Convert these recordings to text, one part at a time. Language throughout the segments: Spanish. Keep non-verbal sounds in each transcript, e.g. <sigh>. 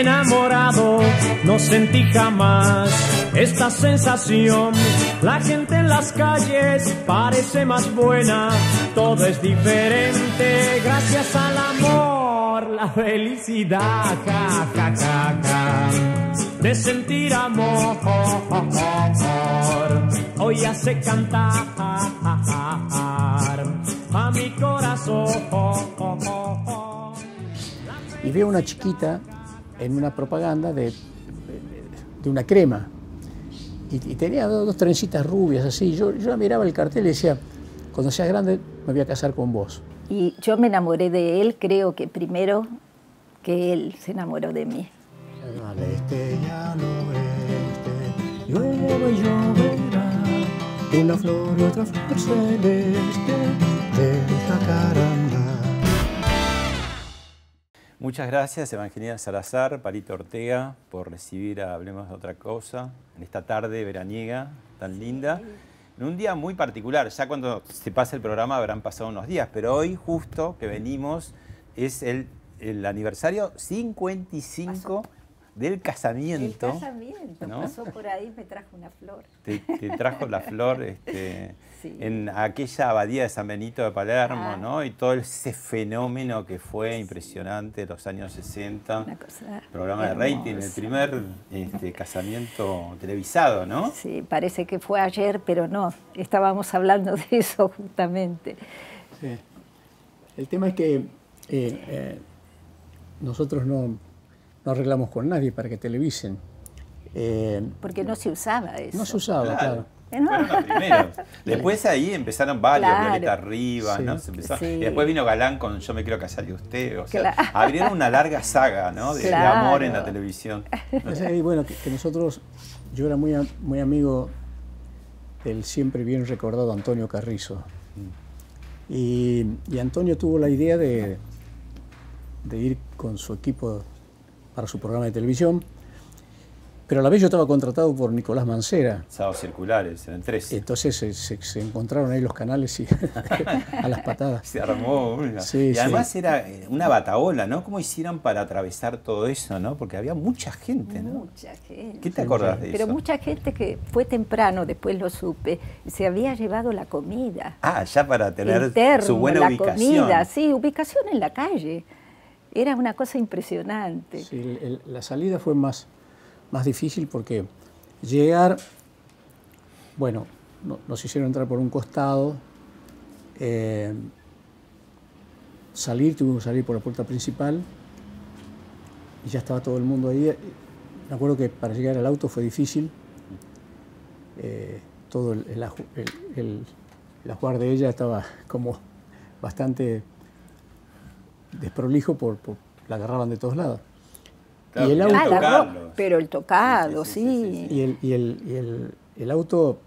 enamorado, no sentí jamás esta sensación. La gente en las calles parece más buena, todo es diferente gracias al amor, la felicidad, ja, ja, de sentir amor. Hoy hace cantar a mi corazón. Y veo una chiquita en una propaganda de, de una crema. Y, y tenía dos, dos, trencitas rubias así. Yo, yo miraba el cartel y decía, cuando seas grande me voy a casar con vos. Y yo me enamoré de él, creo que primero que él se enamoró de mí. Al este y al oeste, llueve y lloverá, una flor y otra flor celeste del jacarandá. Muchas gracias, Evangelina Salazar, Palito Ortega, por recibir a Hablemos de otra cosa en esta tarde veraniega tan linda. En un día muy particular, ya cuando se pase el programa habrán pasado unos días, pero hoy justo que venimos es el, el aniversario 55 Pasó. Del casamiento. El casamiento, ¿no? pasó por ahí, me trajo una flor. Te, te trajo la flor este, <laughs> Sí. en aquella abadía de San Benito de Palermo, Ah. ¿no? Y todo ese fenómeno que fue impresionante de los años 60. Una cosa Programa de rating, el primer este, casamiento televisado, ¿no? Sí, parece que fue ayer, pero no, estábamos hablando de eso justamente. Sí. El tema es que eh, eh, nosotros no, no arreglamos con nadie para que televisen. Eh, Porque no se usaba eso. no se usaba, Claro. claro. Fueron los primeros. <laughs> Después ahí empezaron varios, Claro. Violeta Rivas, Sí. ¿no? Se empezó- Sí. Y después vino Galán con Yo me quiero casar de usted. O sea, Claro. abrieron una larga saga, ¿no? De, amor en la televisión. Y bueno, que, que nosotros, yo era muy, am- muy amigo del siempre bien recordado Antonio Carrizo. Y, y Antonio tuvo la idea de, de ir con su equipo para su programa de televisión, pero a la vez yo estaba contratado por Nicolás Mancera. Sábados circulares, eran tres. Entonces se, se- se encontraron ahí los canales y <laughs> a las patadas. Se armó una. Sí, y además sí. era eh, una bataola, ¿no? ¿Cómo hicieron para atravesar todo eso, no? Porque había mucha gente, ¿no? Mucha gente. ¿Qué te acordás de Pero eso? mucha gente que fue temprano, después lo supe, se había llevado la comida. Ah, ya para tener el termo, su buena la ubicación. comida, sí, ubicación en la calle. Era una cosa impresionante. Sí, la salida fue más, más difícil porque llegar, bueno, no- nos hicieron entrar por un costado, eh, salir, tuvimos que salir por la puerta principal y ya estaba todo el mundo ahí. Me acuerdo que para llegar al auto fue difícil. Eh, todo el, el, el ajuar de ella estaba como bastante desprolijo por, por- la agarraban de todos lados. Claro, y el auto, Ah, pero el tocado, Sí, sí. sí, sí, sí, y el, y el- y el- el auto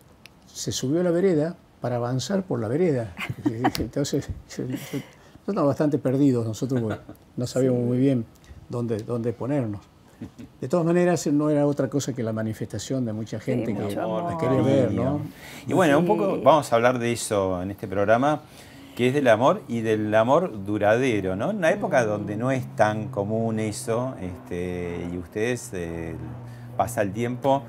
se subió a la vereda para avanzar por la vereda. <laughs> Entonces, estábamos bastante perdidos nosotros, no sabíamos muy bien dónde, dónde ponernos. De todas maneras, no era otra cosa que la manifestación de mucha gente que la quería ver, ¿no? Y bueno, un poco vamos a hablar de eso en este programa, que es del amor y del amor duradero, ¿no? En una época donde no es tan común eso, este, y ustedes eh, pasa el tiempo,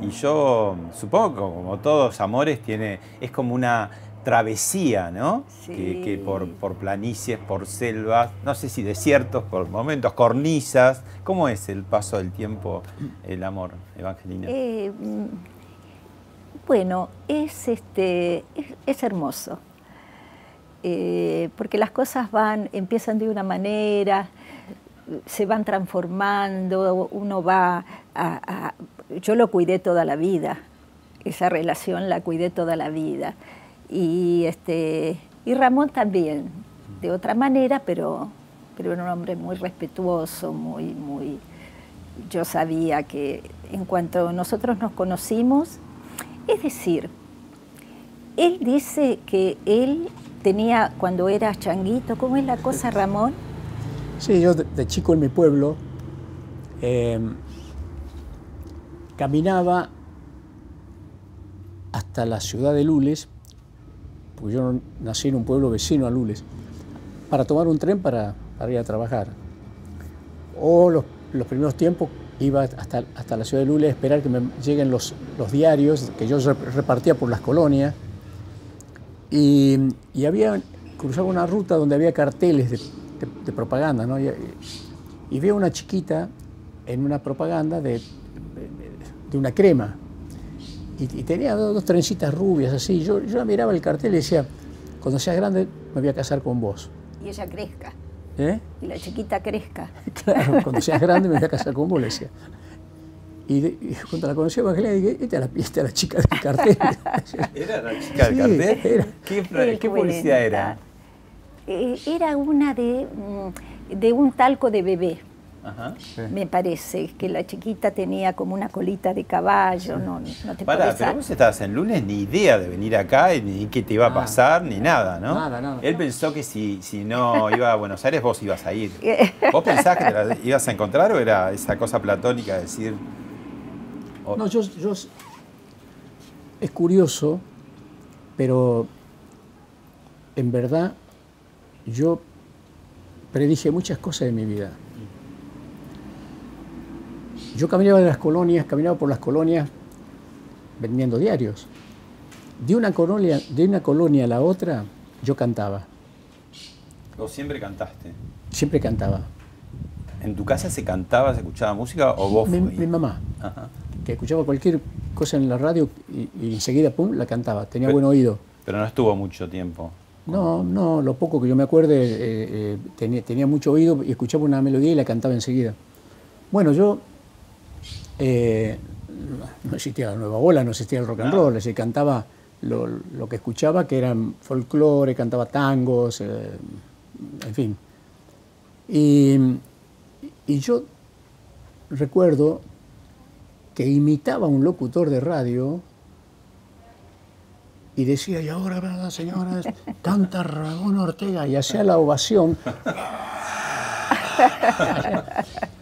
y yo supongo que como todos amores tiene, es como una travesía, ¿no? Sí. Que, que por, por planicies, por selvas, no sé si desiertos, por momentos, cornisas. ¿Cómo es el paso del tiempo, el amor, Evangelina? Eh, mm, bueno, es, este, es, es hermoso. Eh, porque las cosas van, empiezan de una manera, se van transformando, uno va a, Yo lo cuidé toda la vida, esa relación la cuidé toda la vida. Y, este, y Ramón también, de otra manera, pero, pero era un hombre muy respetuoso, muy, muy... Yo sabía que en cuanto nosotros nos conocimos, es decir, él dice que él tenía, cuando era changuito, ¿cómo es la cosa, Ramón? Sí, yo de, de chico en mi pueblo eh, caminaba hasta la ciudad de Lules, porque yo nací en un pueblo vecino a Lules, para tomar un tren para, para ir a trabajar. o los, los primeros tiempos iba hasta, hasta la ciudad de Lule a esperar que me lleguen los, los diarios que yo rep- repartía por las colonias. Y, y había, cruzaba una ruta donde había carteles de, de- de propaganda, ¿no? Y, y veo una chiquita en una propaganda de, de- una crema. Y, y tenía dos, dos trencitas rubias así. Yo, yo miraba el cartel y decía, cuando seas grande me voy a casar con vos. Y ella crezca, ¿Eh? y la chiquita crezca. <laughs> Claro, cuando seas grande me voy a casar con vos, le decía. Y, de- y cuando la conocí a Evangelina dije, esta es la, esta es la chica del cartel. <laughs> ¿Era la chica del Sí, cartel? era. ¿Qué, Qué qué publicidad era? Eh, era una de, mm, de un talco de bebé, Ajá. me parece, que la chiquita tenía como una colita de caballo, no, no te Pará, pero a- vos estabas en lunes ni idea de venir acá, y ni qué te iba a Nada. pasar, ni nada, ¿no? Nada, nada. Él pensó que si, si no iba a Buenos Aires vos ibas a ir. <laughs> ¿Vos pensás que te la ibas a encontrar o era esa cosa platónica de decir... o- No, yo, yo- es curioso, pero en verdad yo predije muchas cosas de mi vida. Yo caminaba de las colonias, caminaba por las colonias vendiendo diarios. De una colonia, de una colonia a la otra, yo cantaba. Vos siempre cantaste. Siempre cantaba. ¿En tu casa se cantaba, se escuchaba música o vos Mi, mi mamá, Ajá. Que escuchaba cualquier cosa en la radio y, y enseguida, pum, la cantaba. Tenía Pero- buen oído. Pero no estuvo mucho tiempo. No, no, lo poco que yo me acuerde, eh, eh, tenía, tenía mucho oído y escuchaba una melodía y la cantaba enseguida. Bueno, yo, eh, no existía la nueva ola, no existía el rock and No. roll, decir, cantaba lo, lo que escuchaba, que eran folclore, cantaba tangos, en fin. Y, y yo recuerdo que imitaba a un locutor de radio y decía, y ahora, ¿verdad, señoras? Canta Ramón Ortega y hacía la ovación.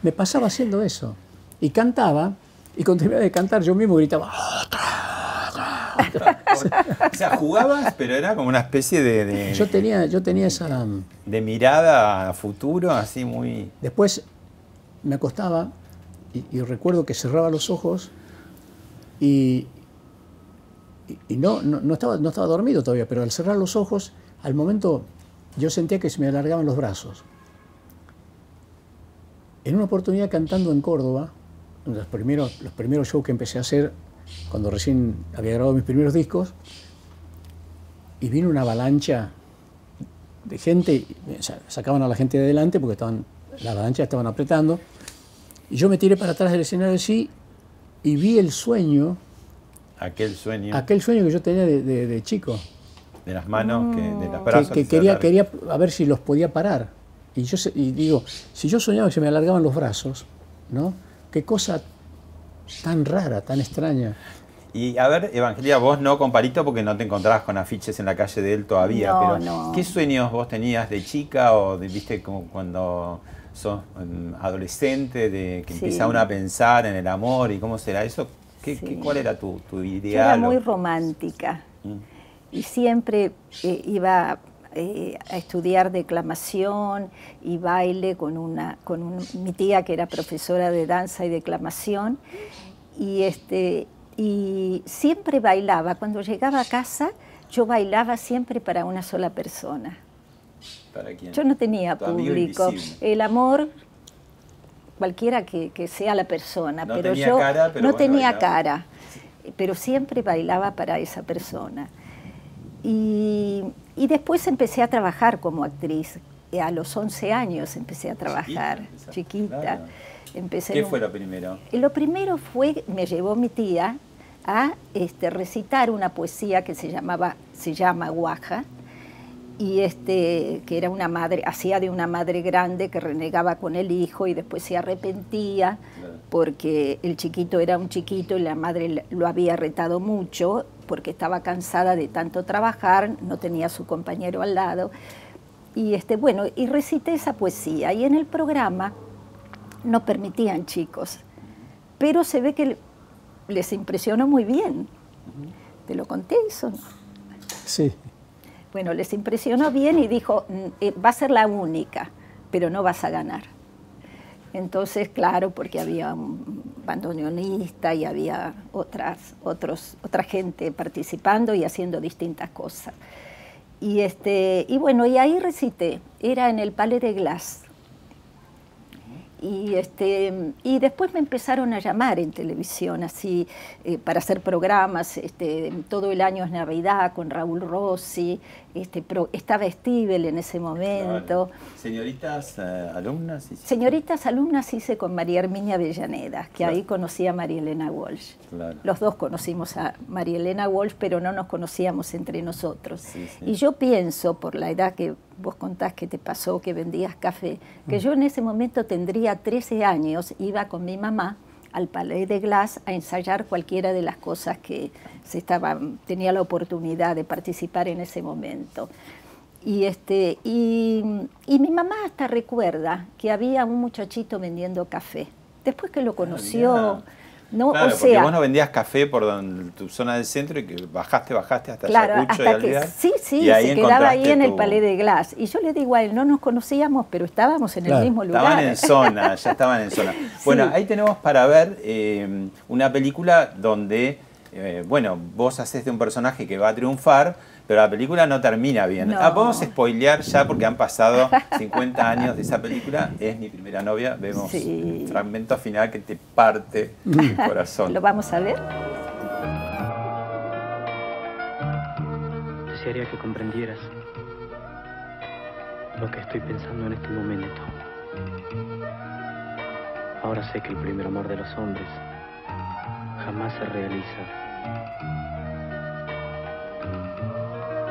Me pasaba haciendo eso. Y cantaba, y cuando terminaba de cantar yo mismo gritaba, O sea, jugabas, pero era como una especie de, de, yo tenía, yo tenía esa... de mirada a futuro, así muy... Después me acostaba y, recuerdo que cerraba los ojos y, no, no, no estaba, no estaba dormido todavía, pero al cerrar los ojos, al momento yo sentía que se me alargaban los brazos. En una oportunidad cantando en Córdoba, los primeros, los primeros shows que empecé a hacer, cuando recién había grabado mis primeros discos, y vino una avalancha de gente, sacaban a la gente de adelante porque estaban, la avalancha estaban apretando, y yo me tiré para atrás del escenario así y vi el sueño, Aquel sueño aquel sueño que yo tenía de, de- de chico, de las manos, que, de que, brazos. que quería, quería a ver si los podía parar. Y yo y digo, si yo soñaba que se me alargaban los brazos, ¿no? Qué cosa tan rara, tan extraña. Y a ver, Evangelia, vos no con Palito porque no te encontrabas con afiches en la calle de él todavía, No, pero no. ¿qué sueños vos tenías de chica o de, viste, como cuando sos adolescente, de que Sí. empieza uno a pensar en el amor y cómo será eso? ¿Qué, Sí. qué- ¿Cuál era tu, tu Yo ideal? era muy romántica Mm. y siempre eh, iba eh, a estudiar declamación y baile con, una, con un- mi tía que era profesora de danza y declamación y, este, y siempre bailaba. Cuando llegaba a casa yo bailaba siempre para una sola persona. ¿Para quién? Yo no tenía público. invisible. El amor, cualquiera que, que sea la persona, No pero tenía yo cara, pero no bueno, tenía bailaba. cara, pero siempre bailaba para esa persona. Y, y después empecé a trabajar como actriz. A los 11 años empecé a trabajar, chiquita. claro. Empecé ¿Qué un- fue lo primero? Lo primero fue, me llevó mi tía a este, recitar una poesía que se llamaba, se llama Guaja, y este, que era una madre, hacía de una madre grande que renegaba con el hijo y después se arrepentía porque el chiquito era un chiquito y la madre lo había retado mucho porque estaba cansada de tanto trabajar, no tenía a su compañero al lado. Y este, bueno, y recité esa poesía. Y en el programa no permitían chicos, pero se ve que les impresionó muy bien. ¿Te lo conté eso? no? Sí. Bueno, les impresionó bien y dijo, "Mm, eh, va a ser la única, pero no vas a ganar. Entonces, claro, porque había un bandoneonista y había otras, otros, otra gente participando y haciendo distintas cosas. Y, este, y bueno, y ahí recité, era en el Palais de Glass. Y, este, y después me empezaron a llamar en televisión, así, eh, para hacer programas. Este, todo el año es Navidad con Raúl Rossi. Este, estaba Stivel en ese momento. Señoritas eh, alumnas. Señoritas alumnas hice con María Herminia Avellaneda, que ahí conocí a María Elena Walsh. Los dos conocimos a María Elena Walsh, pero no nos conocíamos entre nosotros. Y yo pienso, por la edad que vos contás que te pasó, que vendías café, que mm. yo en ese momento tendría 13 años, iba con mi mamá al Palais de Glass a ensayar cualquiera de las cosas que se estaban, tenía la oportunidad de participar en ese momento. Y, este, y, mi mamá hasta recuerda que había un muchachito vendiendo café. Después que lo ah, conoció, ¿no? o sea, porque vos no vendías café por tu zona del centro y que bajaste, bajaste hasta claro, hasta que, Sí, sí, se quedaba ahí en el Palais de Glass. Y yo le digo a él, no nos conocíamos, pero estábamos en el mismo lugar. Estaban en zona, <laughs> ya estaban en zona. Bueno, ahí tenemos para ver eh, una película donde, eh, bueno, vos haces de un personaje que va a triunfar, pero la película no termina bien. Ah, vamos a spoilear ya porque han pasado 50 años de esa película. Es mi primera novia. Vemos el fragmento final que te parte el <laughs> corazón. ¿Lo vamos a ver? Desearía que comprendieras lo que estoy pensando en este momento. Ahora sé que el primer amor de los hombres jamás se realiza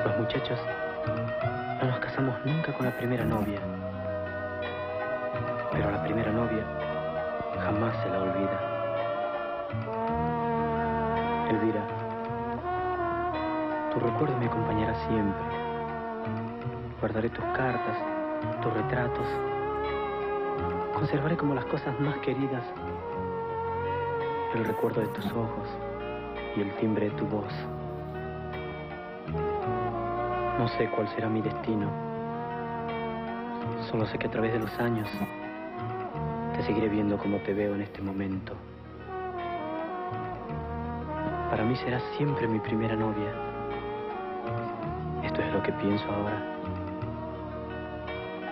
los muchachos no nos casamos nunca con la primera novia, pero la primera novia jamás se la olvida. Elvira, tu recuerdo me acompañará siempre. Guardaré tus cartas, tus retratos. Conservaré como las cosas más queridas el recuerdo de tus ojos y el timbre de tu voz. No sé cuál será mi destino. Solo sé que a través de los años te seguiré viendo como te veo en este momento. Para mí serás siempre mi primera novia. Esto es lo que pienso ahora.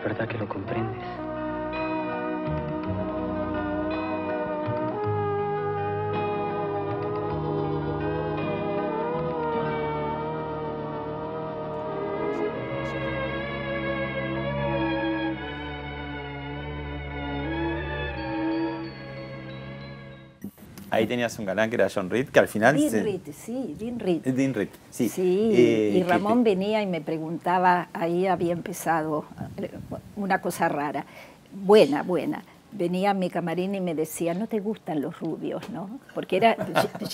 ¿Verdad que lo comprendes? Ahí tenías un galán que era John Reed, que al final... Dean Reed, sí, Dean Reed. Dean Reed, sí. Sí, eh, y Ramón venía y me preguntaba, ahí había empezado eh, una cosa rara, buena, buena. Venía a mi camarín y me decía, no te gustan los rubios, ¿no? Porque era...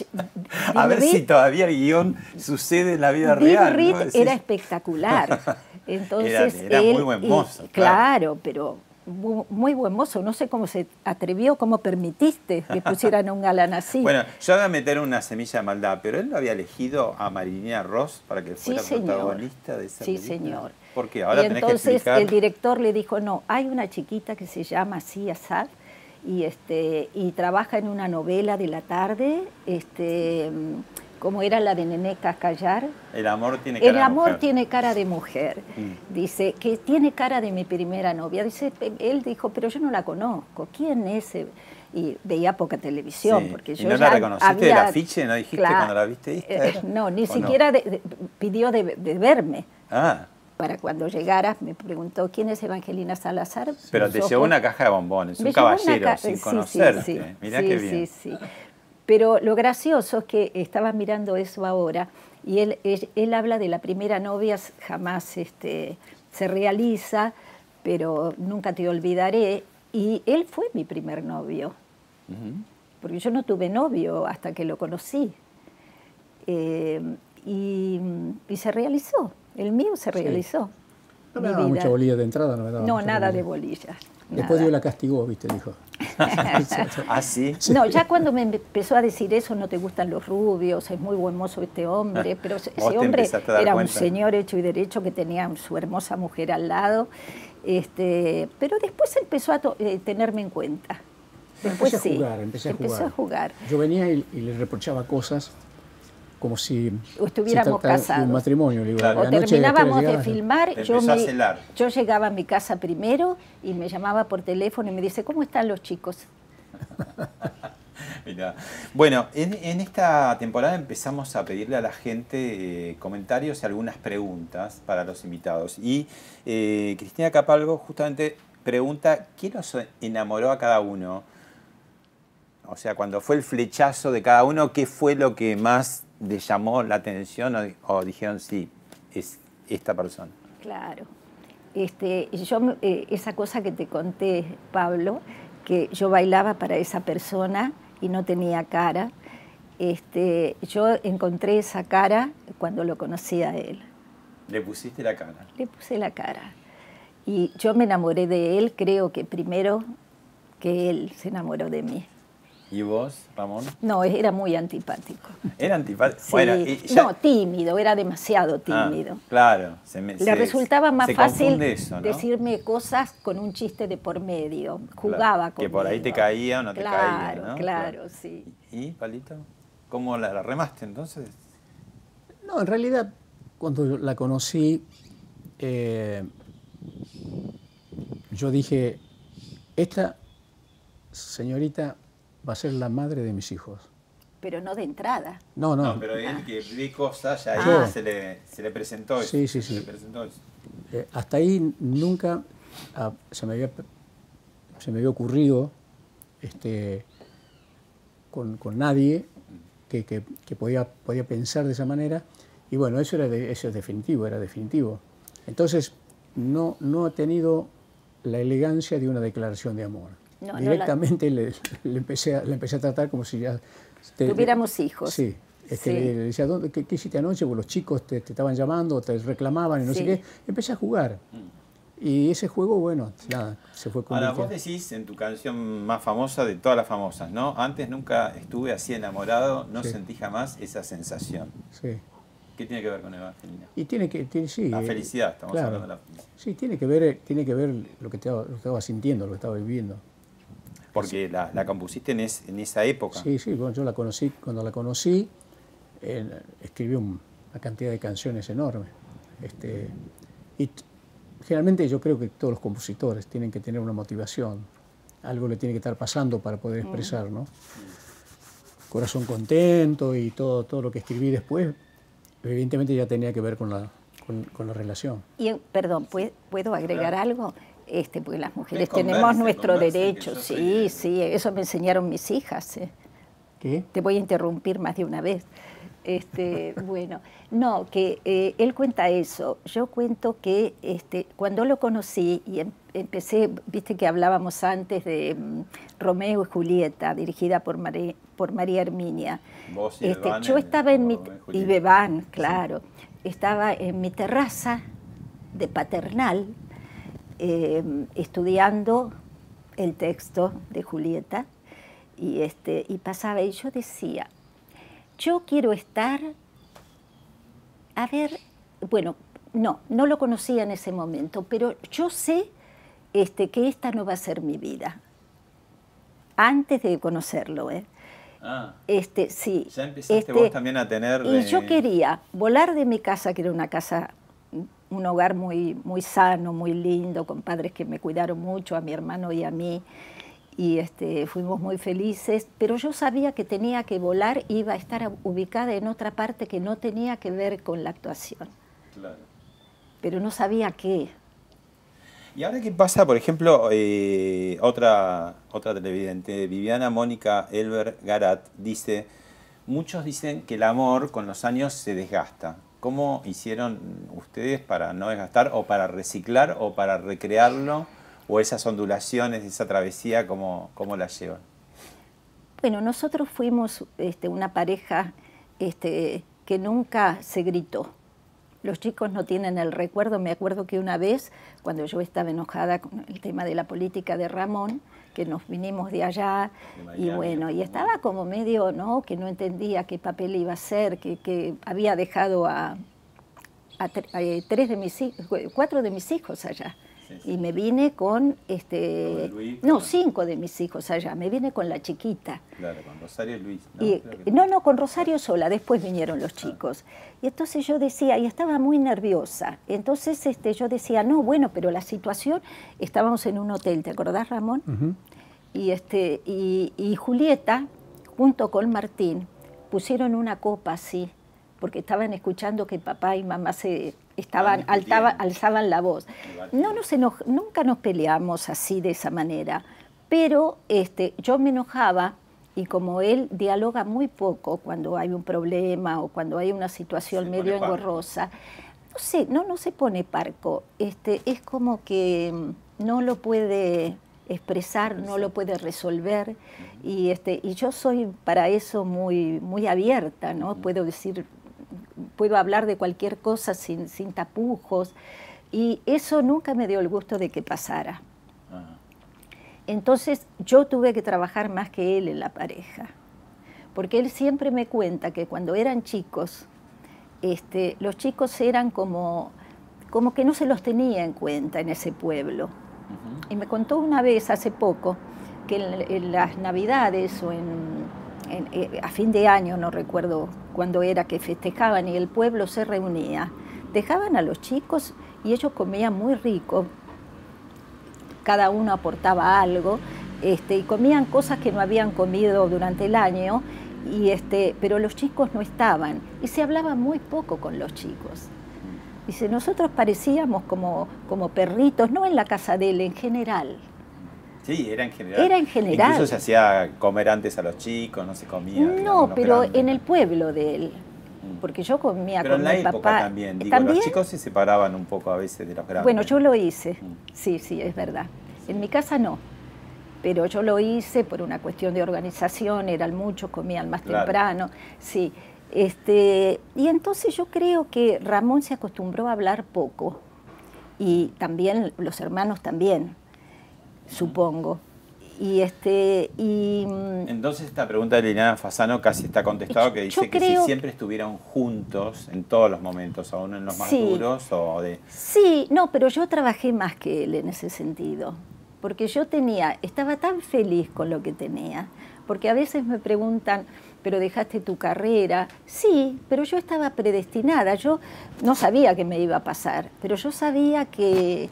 <laughs> a ver si todavía el guion sucede en la vida Dean real. Reed era espectacular. <laughs> Entonces, era, muy buen mozo. claro, pero muy buen mozo. No sé cómo se atrevió, cómo permitiste que pusieran a un galán así. <laughs> Bueno, yo voy a meter una semilla de maldad, pero él lo había elegido a Marinina Ross para que fuera protagonista de esa sí, señor. ¿Por qué? Ahora y entonces el director le dijo, no, hay una chiquita que se llama así, Asad, y, este, y trabaja en una novela de la tarde, este como era la de Nené Cascallar. El amor tiene cara El amor tiene cara de mujer. Mm. Dice que tiene cara de mi primera novia. Dice, él dijo, pero yo no la conozco. ¿Quién es? Y veía poca televisión. Porque yo ¿Y no la reconociste del afiche? ¿No dijiste cuando la viste? Eh, no, ni siquiera pidió de, verme. Ah. Para cuando llegara me preguntó quién es Evangelina Salazar. Pero te llevó una caja de bombones, un caballero, sin conocerte. Sí, Mirá qué bien. Sí, sí. Pero lo gracioso es que estaba mirando eso ahora y él, él, habla de la primera novia, jamás este, se realiza, pero nunca te olvidaré. Y él fue mi primer novio, porque yo no tuve novio hasta que lo conocí. Eh, y, se realizó, el mío se realizó. No me daba mucha bolilla de entrada, no me daba No, nada de bolillas. Después Dios la castigó, viste, dijo. <laughs> ¿Ah, sí? No, ya cuando me empezó a decir eso, no te gustan los rubios, es muy buen mozo este hombre, <laughs> pero ese hombre era un señor hecho y derecho que tenía su hermosa mujer al lado. Este, pero después empezó a eh, tenerme en cuenta. Después empecé a sí, jugar, empecé a empezó jugar. a jugar. Yo venía y, y le reprochaba cosas como si O estuviéramos se tratara de casados. un matrimonio. digo, Claro. O noche terminábamos de filmar, Te yo, me- yo llegaba a mi casa primero y me llamaba por teléfono y me dice, ¿cómo están los chicos? <laughs> Mirá. Bueno, en, en esta temporada empezamos a pedirle a la gente eh, comentarios y algunas preguntas para los invitados. Y eh, Cristina Capalgo justamente pregunta, ¿qué nos enamoró a cada uno? O sea, cuando fue el flechazo de cada uno, ¿qué fue lo que más le llamó la atención o, o dijeron, sí, es esta persona? Claro. Este, yo, eh, esa cosa que te conté, Pablo, que yo bailaba para esa persona y no tenía cara, este, yo encontré esa cara cuando lo conocí a él. Le pusiste la cara. Le puse la cara. Y yo me enamoré de él, creo que primero que él se enamoró de mí. ¿Y vos, Ramón? No, era muy antipático. Era antipático. Sí, Bueno, y ya- No, tímido, era demasiado Ah, tímido. claro. se me- Le se- resultaba más fácil confunde eso, ¿no? decirme cosas con un chiste de por medio. Jugaba Que por ahí te caía o no te claro, caía, ¿no? Claro, sí. ¿Y, Palito? ¿Cómo la, la remaste entonces? No, en realidad, cuando la conocí, eh, yo dije, esta señorita va a ser la madre de mis hijos. Pero no de entrada. No, no, No, pero él que ve cosas, ya ahí se, le, se le presentó eso. Sí, sí, se le sí. presentó eso. eh, hasta ahí nunca ah, se, me había, se me había ocurrido este, con, con nadie que, que- que podía, podía pensar de esa manera. Y bueno, eso, era de- eso es definitivo, era definitivo. Entonces, no, no ha tenido la elegancia de una declaración de amor. No, no la- Directamente le, le empecé a, le empecé a tratar como si ya... te- Tuviéramos hijos. Sí. Este, Sí. Le, decía, ¿dónde, qué, qué hiciste anoche? Porque los chicos te, te estaban llamando, te reclamaban y no sé qué. Empecé a jugar. Y ese juego, bueno, nada, se fue Ahora, vos convirtiendo. decís en tu canción más famosa de todas las famosas, ¿no? Antes nunca estuve así enamorado, no Sí. sentí jamás esa sensación. Sí. ¿Qué tiene que ver con Evangelina? Y tiene que, tiene, sí. La felicidad, estamos claro. hablando de la felicidad. Sí, tiene que ver, tiene que ver lo que estaba, lo que estaba sintiendo, lo que estaba viviendo. Porque la, la compusiste en, es- en esa época. Sí, sí, bueno, yo la conocí, cuando la conocí, eh, escribí un- una cantidad de canciones enorme. Este, y generalmente yo creo que todos los compositores tienen que tener una motivación, algo le tiene que estar pasando para poder expresar, ¿no? Corazón contento y todo, todo lo que escribí después, evidentemente ya tenía que ver con la, con, con la relación. Y, perdón, ¿pue- ¿puedo agregar algo? Este, porque las mujeres converse, tenemos nuestro converse, derecho. Sí, de- sí, eso me enseñaron mis hijas. eh. ¿Qué? Te voy a interrumpir más de una vez. Este, <laughs> bueno, no, que eh, él cuenta eso. Yo cuento que este, cuando lo conocí y em- empecé, viste que hablábamos antes de mm, Romeo y Julieta, dirigida por, Mari- por María Herminia. Vos y Este, Bebán yo estaba en mi y. Bebán, claro. Estaba en mi terraza de paternal eh, estudiando el texto de Julieta y, este, y pasaba y yo decía, yo quiero estar, a ver, bueno, no, no lo conocía en ese momento, pero yo sé este, que esta no va a ser mi vida. Antes de conocerlo, ¿eh? Ah, Este, sí. ya empezaste Este, vos también a tener... y eh, yo quería volar de mi casa, que era una casa, un hogar muy, muy sano, muy lindo, con padres que me cuidaron mucho, a mi hermano y a mí, y este, fuimos muy felices, pero yo sabía que tenía que volar, iba a estar ubicada en otra parte que no tenía que ver con la actuación, Claro. pero no sabía qué. ¿Y ahora qué pasa, por ejemplo, eh, otra, otra televidente, Viviana Mónica Elber Garat, dice, muchos dicen que el amor con los años se desgasta. ¿Cómo hicieron ustedes para no desgastar o para reciclar o para recrearlo? ¿O esas ondulaciones, esa travesía, cómo, cómo la llevan? Bueno, nosotros fuimos este, una pareja este, que nunca se gritó. Los chicos no tienen el recuerdo. Me acuerdo que una vez, cuando yo estaba enojada con el tema de la política de Ramón, que nos vinimos de allá, De y bueno, y estaba como medio, ¿no? Que no entendía qué papel iba a hacer, que, que había dejado a, a a, eh, tres de mis hijos, cuatro de mis hijos allá. Y me vine con, este, Con Luis, no, con- cinco de mis hijos allá, me vine con la chiquita. Claro, con Rosario y Luis. ¿no? Y, no, no, con Rosario sola, después vinieron los chicos. Y entonces yo decía, y estaba muy nerviosa. Entonces este, yo decía, no, bueno, pero la situación, estábamos en un hotel, ¿te acordás, Ramón? y, este, y, y Julieta, junto con Martín, pusieron una copa así, porque estaban escuchando que papá y mamá se estaban, altaba- alzaban la voz. No nos enoj- nunca nos peleamos así de esa manera, pero este, yo me enojaba y como él dialoga muy poco cuando hay un problema o cuando hay una situación Se medio engorrosa, no sé, no, no se pone parco, este, es como que mm, no lo puede expresar, no lo puede resolver y, este, y yo soy para eso muy, muy abierta, ¿no? Puedo decir, puedo hablar de cualquier cosa sin, sin tapujos y eso nunca me dio el gusto de que pasara. Ajá. Entonces yo tuve que trabajar más que él en la pareja, porque él siempre me cuenta que cuando eran chicos, este, los chicos eran como, como que no se los tenía en cuenta en ese pueblo. Y me contó una vez, hace poco, que en, en las navidades o en, eh, a fin de año, no recuerdo cuándo era que festejaban y el pueblo se reunía, dejaban a los chicos y ellos comían muy rico, cada uno aportaba algo, este, y comían cosas que no habían comido durante el año, y este, pero los chicos no estaban, y se hablaba muy poco con los chicos. Dice, nosotros parecíamos como, como perritos, no en la casa de él, en general. Sí, era en general. Era en general. Incluso se hacía comer antes a los chicos, no se comía. No, pero grandes. en el pueblo de él. Mm. Porque yo comía Pero con en la mi época papá. también, digo, ¿También? los chicos se separaban un poco a veces de los grandes. Bueno, yo lo hice. Mm. Sí, sí, es verdad. En mi casa no. Pero yo lo hice por una cuestión de organización, eran muchos, comían más Claro. temprano. Sí. Este, y entonces yo creo que Ramón se acostumbró a hablar poco. Y también los hermanos también, supongo. Y este, y mm, Entonces esta pregunta de Liliana Fasano casi está contestado que dice que si siempre estuvieron juntos en todos los momentos, aún en los más Sí. duros o de... Sí, no, pero yo trabajé más que él en ese sentido, porque yo tenía, estaba tan feliz con lo que tenía, porque a veces me preguntan, pero dejaste tu carrera, sí, pero yo estaba predestinada, yo no sabía que me iba a pasar, pero yo sabía que,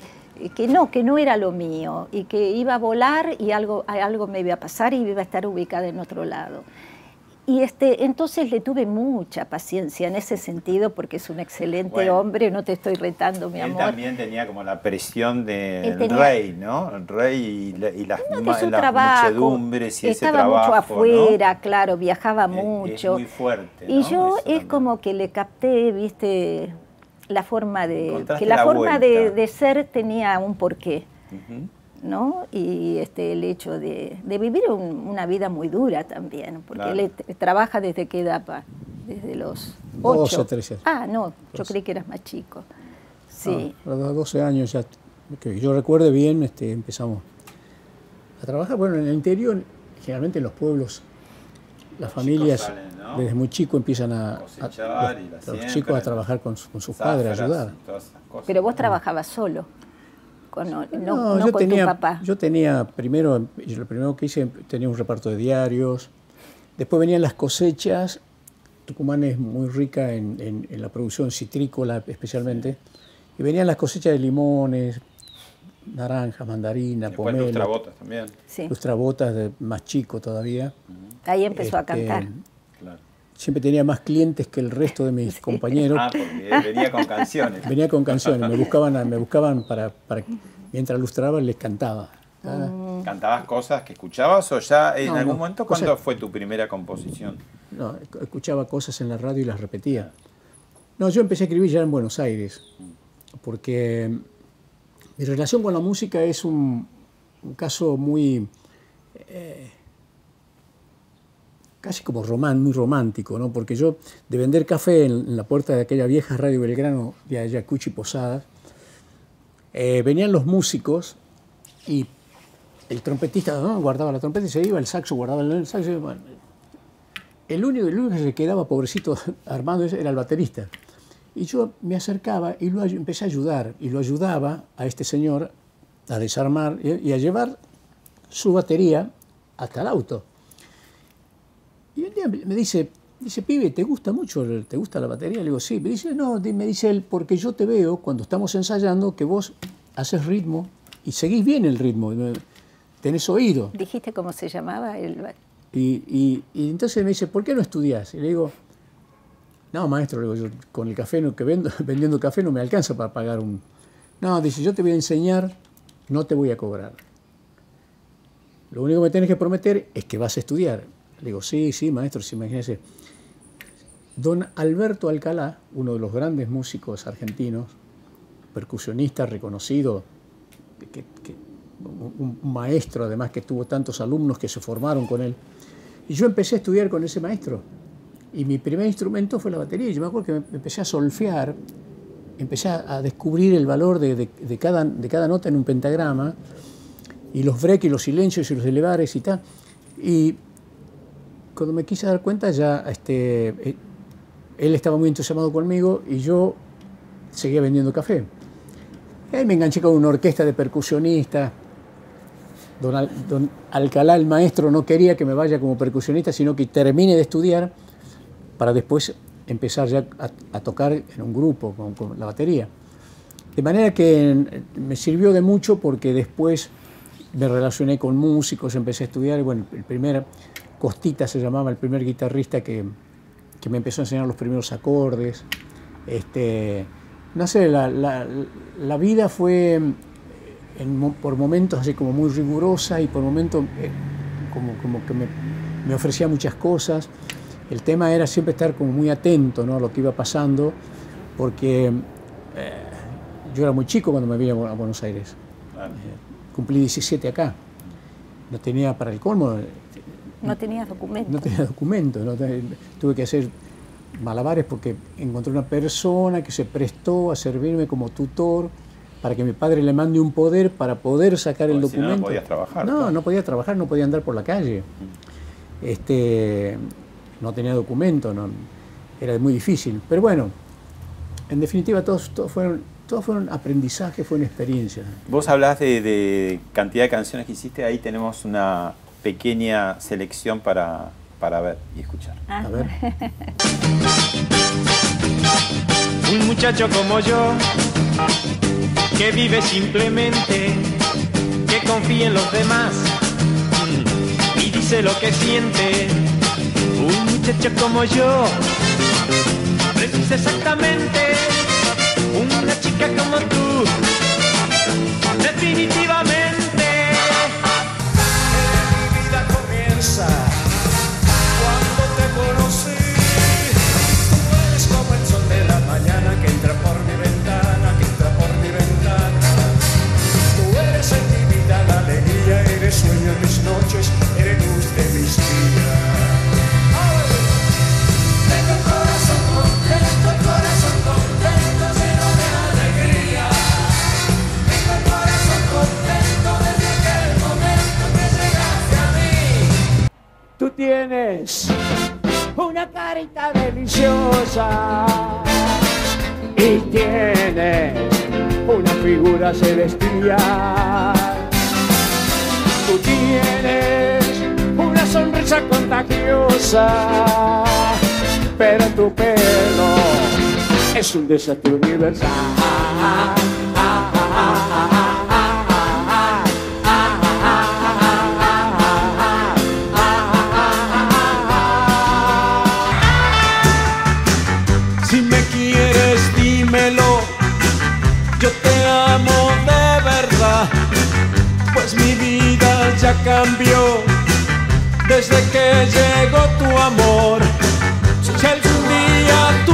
que no, que no era lo mío y que iba a volar y algo, algo me iba a pasar y iba a estar ubicada en otro lado. Y este, entonces le tuve mucha paciencia en ese sentido porque es un excelente Bueno. hombre, no te estoy retando, mi Él amor. también tenía como la presión del Él tenía- rey, ¿no? El rey y, la- y las, No, de las trabajo, muchedumbres y ese estaba trabajo, mucho afuera, ¿no? claro, viajaba Es- es mucho. muy fuerte, Y yo Eso es también. como que le capté, viste, la forma de... Que la, la forma de, de ser tenía un porqué. Ujú. ¿no? Y este, el hecho de, de vivir un- una vida muy dura también, porque Claro. él trabaja desde qué edad, pa? Desde los 12, ocho. 13. Ah, no, yo 12. creí que eras más chico. Sí. Ah, a los 12 años ya, que yo recuerde bien, este, empezamos a trabajar. Bueno, en el interior, generalmente en los pueblos, las familias ¿no? desde muy chico empiezan a, los, chicos a trabajar con, su- con sus padres, a ayudar. Pero vos trabajabas solo, con, no, no, yo con tenía, tu papá. Yo tenía, primero, lo primero que hice, tenía un reparto de diarios, después venían las cosechas, Tucumán es muy rica en, en- en la producción citrícola especialmente, y venían las cosechas de limones, naranjas, mandarina, Después pomelo, lustrabotas también. Sí. lustrabotas de más chico todavía. Ahí empezó a Este, cantar. Siempre tenía más clientes que el resto de mis <laughs> compañeros. Ah, porque venía con canciones. <laughs> Venía con canciones, me buscaban, me buscaban para, para que mientras lustraba les cantaba. Ah, ¿Cantabas cosas que escuchabas o ya en No, algún no, momento? cosas- ¿Cuándo fue tu primera composición? No, esc- escuchaba cosas en la radio y las repetía. No, yo empecé a escribir ya en Buenos Aires, porque mi relación con la música es un, un caso muy, eh, casi como muy romántico, ¿no? Porque yo, de vender café en, la puerta de aquella vieja radio Belgrano de Ayacucho y Posadas, eh, venían los músicos y el trompetista ¿no? guardaba la trompeta y se iba, el saxo guardaba el saxo. y, bueno, el único, el único que se quedaba, pobrecito, <laughs> armado era el baterista. Y yo me acercaba y lo empecé a ayudar, y lo ayudaba a este señor a desarmar y, a llevar su batería hasta el auto. Y un día me dice, dice, pibe, ¿te gusta mucho, te gusta la batería? Le digo, sí. Me dice, no, me dice él, porque yo te veo cuando estamos ensayando que vos haces ritmo y seguís bien el ritmo, tenés oído. ¿Dijiste cómo se llamaba? El... Y, y, entonces me dice, ¿por qué no estudias? Y le digo, no, maestro, le digo, yo con el café que vendo, <laughs> vendiendo café no me alcanza para pagar un... No, dice, yo te voy a enseñar, no te voy a cobrar. Lo único que me tienes que prometer es que vas a estudiar. Digo, sí, sí, maestro, sí, imagínese. Don Alberto Alcalá, uno de los grandes músicos argentinos, percusionista reconocido, un, maestro además que tuvo tantos alumnos que se formaron con él. Y yo empecé a estudiar con ese maestro. Y mi primer instrumento fue la batería. Yo me acuerdo que me empecé a solfear, empecé a descubrir el valor de, cada, de cada nota en un pentagrama, y los breaks y los silencios y los elevares y tal. Y cuando me quise dar cuenta ya este, eh, él estaba muy entusiasmado conmigo y yo seguía vendiendo café. Y ahí me enganché con una orquesta de percusionistas. Don, Alcalá, el maestro, no quería que me vaya como percusionista, sino que termine de estudiar para después empezar ya a, tocar en un grupo con, la batería. De manera que me sirvió de mucho porque después me relacioné con músicos, empecé a estudiar y bueno, el primer, Costita se llamaba, el primer guitarrista que, que me empezó a enseñar los primeros acordes. Este, no sé, la, la, vida fue por momentos así como muy rigurosa y por momentos eh, como, como, que me, me, ofrecía muchas cosas. El tema era siempre estar como muy atento ¿no? a lo que iba pasando, porque eh, yo era muy chico cuando me vine a Buenos Aires. Eh, cumplí 17 acá. No tenía para el colmo. No tenía documento. No tenía documento. tuve que hacer malabares porque encontré una persona que se prestó a servirme como tutor para que mi padre le mande un poder para poder sacar el documento. no, podías trabajar. No, no podía trabajar, no podía andar por la calle. Este, no tenía documento, no, era muy difícil. Pero bueno, en definitiva todos, todos fueron, todos fueron aprendizajes, fueron experiencias. Vos hablás de, de cantidad de canciones que hiciste, ahí tenemos una pequeña selección para, para ver y escuchar. A ver. Un muchacho como yo, que vive simplemente, que confía en los demás y dice lo que siente. Un muchacho como yo, precisa exactamente una chica como tú, tienes una carita deliciosa y tienes una figura celestial tú tienes una sonrisa contagiosa, pero tu pelo es un desastre universal. Ya cambió desde que llegó tu amor. Si algún día tú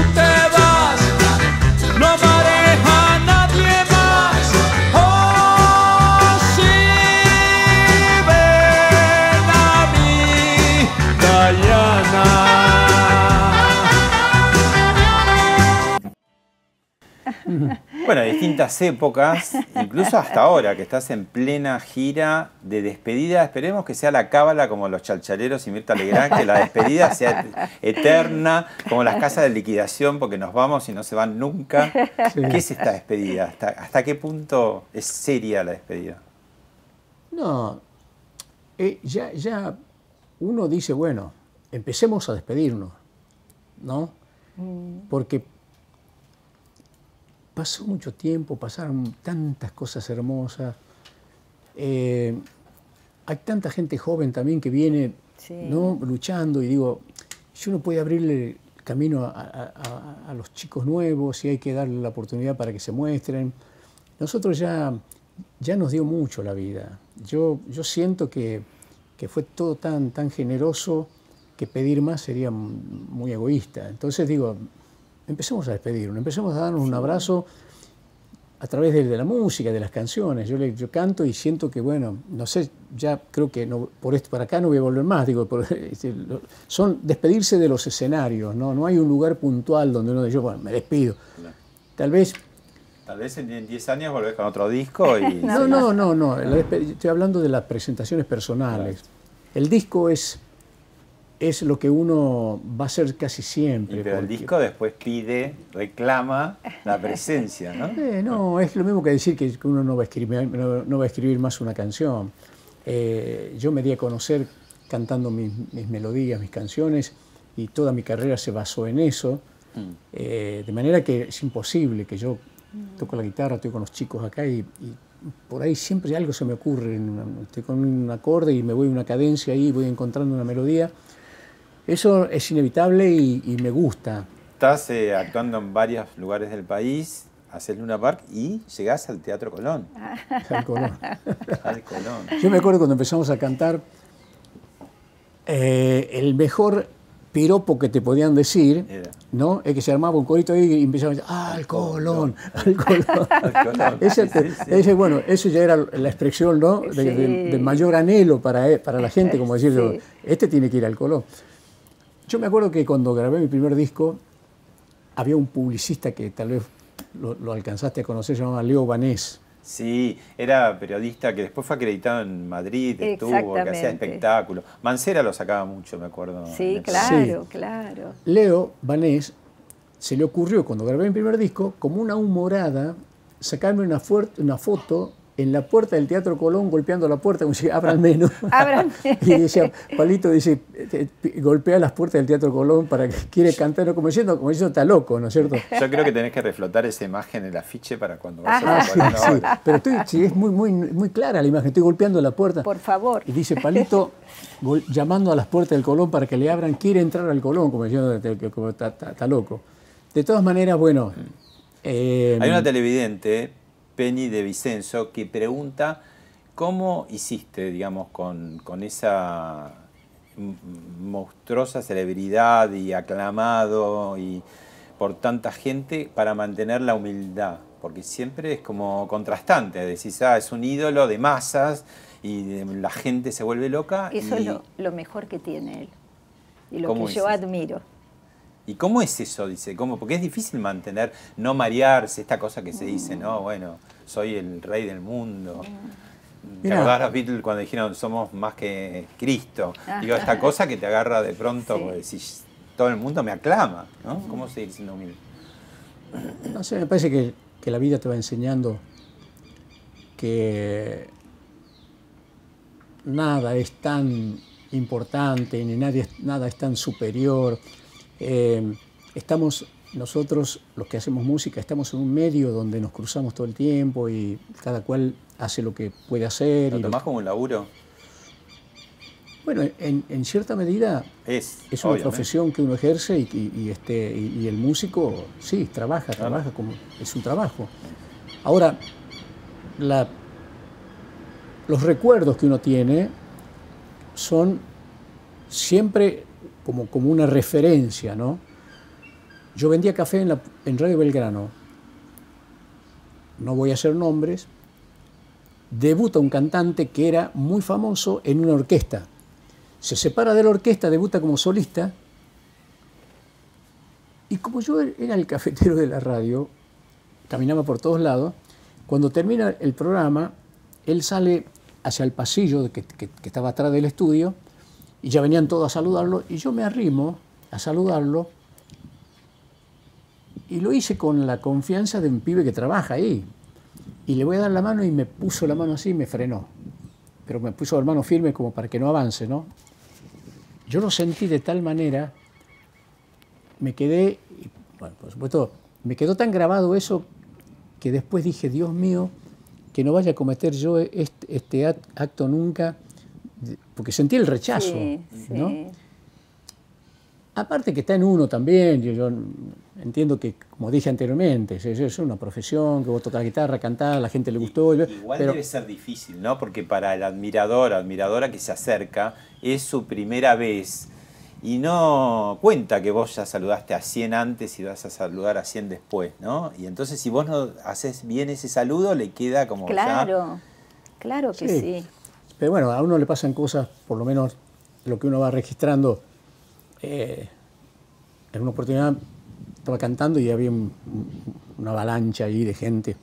Bueno, distintas épocas, incluso hasta ahora, que estás en plena gira de despedida. Esperemos que sea la cábala como los chalchaleros y Mirta Legrand, que la despedida sea eterna, como las casas de liquidación, porque nos vamos y no se van nunca. ¿Qué es esta despedida? ¿Hasta, hasta qué punto es seria la despedida? No, eh, ya, ya uno dice, bueno, empecemos a despedirnos, ¿no? Porque pasó mucho tiempo, pasaron tantas cosas hermosas. eh, hay tanta gente joven también que viene Sí. ¿no? luchando y digo, si uno puede abrirle camino a, a- a- a los chicos nuevos y hay que darle la oportunidad para que se muestren. Nosotros ya, ya nos dio mucho la vida. Yo, yo siento que, que fue todo tan, tan generoso que pedir más sería muy egoísta. Entonces digo, empecemos a despedirnos, empecemos a darnos un abrazo a través de, de la música, de las canciones. Yo, le, yo canto y siento que, bueno, no sé, ya creo que no, por esto para acá no voy a volver más. Digo, por- <laughs> este, lo- son despedirse de los escenarios, ¿no? No hay un lugar puntual donde uno dice, bueno, me despido. Tal vez Tal vez en en 10 años volvés con otro disco y... <laughs> no, no, no, no. Estoy hablando de las presentaciones personales. El disco es, es lo que uno va a hacer casi Y siempre. pero el porque- disco después pide, reclama la presencia, ¿no? <laughs> Eh, no, es lo mismo que decir que uno no va a escribir, no, no va a escribir más una canción. Eh, yo me di a conocer cantando mis, mis melodías, mis canciones, y toda mi carrera se basó en eso. Eh, de manera que es imposible que yo toco la guitarra, estoy con los chicos acá y, y por ahí siempre algo se me ocurre. Estoy con un acorde y me voy a una cadencia ahí, voy encontrando una melodía. Eso es inevitable y, y me gusta. Estás eh, actuando en varios lugares del país, haces Luna Park y llegás al Teatro Colón. <laughs> al color. <laughs> Al Colón. Yo me acuerdo cuando empezamos a cantar, eh, el mejor piropo que te podían decir, Era. ¿no? Es que se armaba un corito ahí y empezaba a decir, ¡ah, al colón! ¡al colón! <laughs> Al Colón. Ese, Sí, sí, sí. ese, bueno, eso ya era la expresión, ¿no? De, de- Sí. de mayor anhelo para, e- para la gente, como decir, Sí. este tiene que ir al colón. Yo me acuerdo que cuando grabé mi primer disco, había un publicista que tal vez lo, lo alcanzaste a conocer, se llamaba Leo Banés. Sí, era periodista que después fue acreditado en Madrid, estuvo, que hacía espectáculos. Mancera lo sacaba mucho, me acuerdo. Sí, claro, claro. Leo Banés se le ocurrió, cuando grabé mi primer disco, como una humorada, sacarme una, una foto en la puerta del Teatro Colón golpeando la puerta, como si abran <laughs> menos. <laughs> Y decía, Palito dice, golpea las puertas del Teatro Colón para que quiere cantar, como diciendo, como diciendo, está loco, ¿no es cierto? <laughs> Yo creo que tenés que reflotar esa imagen en el afiche para cuando vas Ajá. a Sí, Colón sí, pero estoy, sí, es muy, muy, muy clara la imagen, estoy golpeando la puerta. Por favor. Y dice, Palito, llamando a las puertas del Colón para que le abran, quiere entrar al Colón, como diciendo, "Te- que- como está, está- está loco. De todas maneras, bueno. eh, Hay una televidente, Penny de Vicenzo, que pregunta cómo hiciste, digamos, con, con esa monstruosa celebridad y aclamado y por tanta gente para mantener la humildad, porque siempre es como contrastante, decís, ah, es un ídolo de masas y la gente se vuelve loca. Eso y, es lo, lo mejor que tiene él. Y lo ¿Cómo que yo admiro. ¿Y cómo es eso? Dice, ¿cómo? Porque es difícil mantener, no marearse, esta cosa que se dice, no, bueno, soy el rey del mundo. ¿Te Mirá. acordás los Beatles cuando dijeron somos más que Cristo? Digo, esta <laughs> cosa que te agarra de pronto, Sí. porque decís, todo el mundo me aclama, ¿no? ¿Cómo seguir siendo humilde? No sé, me parece que, que la vida te va enseñando que nada es tan importante, ni nadie, nada es tan superior. Eh, estamos, nosotros, los que hacemos música, estamos en un medio donde nos cruzamos todo el tiempo y cada cual hace lo que puede hacer. ¿Lo y lo- como un laburo? bueno, en, en cierta medida Es, es una obviamente. profesión que uno ejerce y, y- y este, y, el músico, sí, trabaja, trabaja como es un trabajo. Ahora, la- los recuerdos que uno tiene son siempre como, como una referencia, ¿no? Yo vendía café en, la- en Radio Belgrano, no voy a hacer nombres, debuta un cantante que era muy famoso en una orquesta. Se separa de la orquesta, debuta como solista. Y como yo era el cafetero de la radio, caminaba por todos lados. Cuando termina el programa, él sale hacia el pasillo que, que- que estaba atrás del estudio y ya venían todos a saludarlo y yo me arrimo a saludarlo y lo hice con la confianza de un pibe que trabaja ahí. Y le voy a dar la mano y me puso la mano así y me frenó. Pero me puso la mano firme como para que no avance, ¿no? Yo lo sentí de tal manera, me quedé, y, bueno, por supuesto, me quedó tan grabado eso que después dije, Dios mío, que no vaya a cometer yo este, este act- acto nunca, porque sentí el rechazo, Sí, ¿no? sí. Aparte que está en uno también, yo, yo entiendo que, como dije anteriormente, es, es una profesión, que vos tocas guitarra, cantás, a la gente le gustó, yo- Igual pero debe ser difícil, ¿no? Porque para el admirador, admiradora que se acerca, es su primera vez y no cuenta que vos ya saludaste a 100 antes y vas a saludar a 100 después, ¿no? Y entonces si vos no haces bien ese saludo, le queda como ya- Claro, claro que Sí. sí. Pero bueno, a uno le pasan cosas, por lo menos lo que uno va registrando. eh, en una oportunidad estaba cantando y había un- un- una avalancha allí de gente.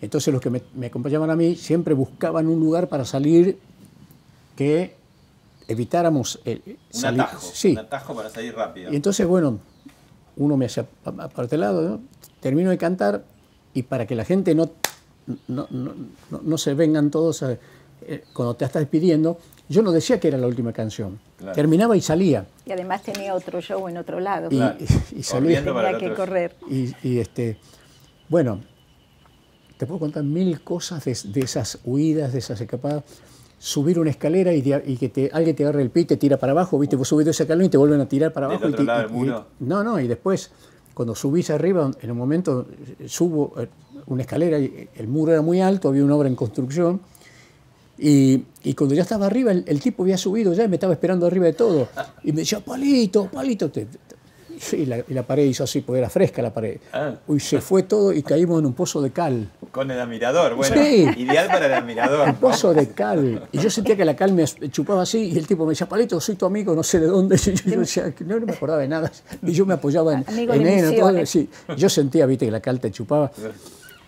Entonces los que me, me acompañaban a mí siempre buscaban un lugar para salir que evitáramos el un salir. atajo, Sí. un atajo para salir rápido. Y entonces, bueno, uno me hacía pa- pa- para este lado, ¿no? termino de cantar y para que la gente no, no, no- no- no se vengan todos a- eh, cuando te estás despidiendo, yo no decía que era la última canción. Claro. Terminaba y salía. Y además tenía otro show en otro lado. Y, Claro. y- y salía. Tenía que correr. Y, y, este, bueno, te puedo contar mil cosas de, de esas huidas, de esas escapadas. Subir una escalera y, de- y que te, alguien te agarre el pie y te tira para abajo, ¿viste? Vos subís de esa escalera y te vuelven a tirar para Del abajo. y te- lado y- del y- muro. no, no, y después, cuando subís arriba, en un momento eh, subo eh, una escalera, y el muro era muy alto, había una obra en construcción, y, y cuando ya estaba arriba, el, el tipo había subido ya y me estaba esperando arriba de todo. Y me decía, palito, palito. te- te- y, la, y la pared hizo así, porque era fresca la pared. Ah. Uy, se fue todo y caímos en un pozo de cal. Con el admirador, bueno, Sí. ideal para el admirador. Un ¿no? pozo de cal. Y yo sentía que la cal me chupaba así y el tipo me decía, palito, soy tu amigo, no sé de dónde. <laughs> Y yo, yo decía, no, no me acordaba de nada. Y yo me apoyaba en, Amigo en de él, en todo, sí. Yo sentía, viste, que la cal te chupaba.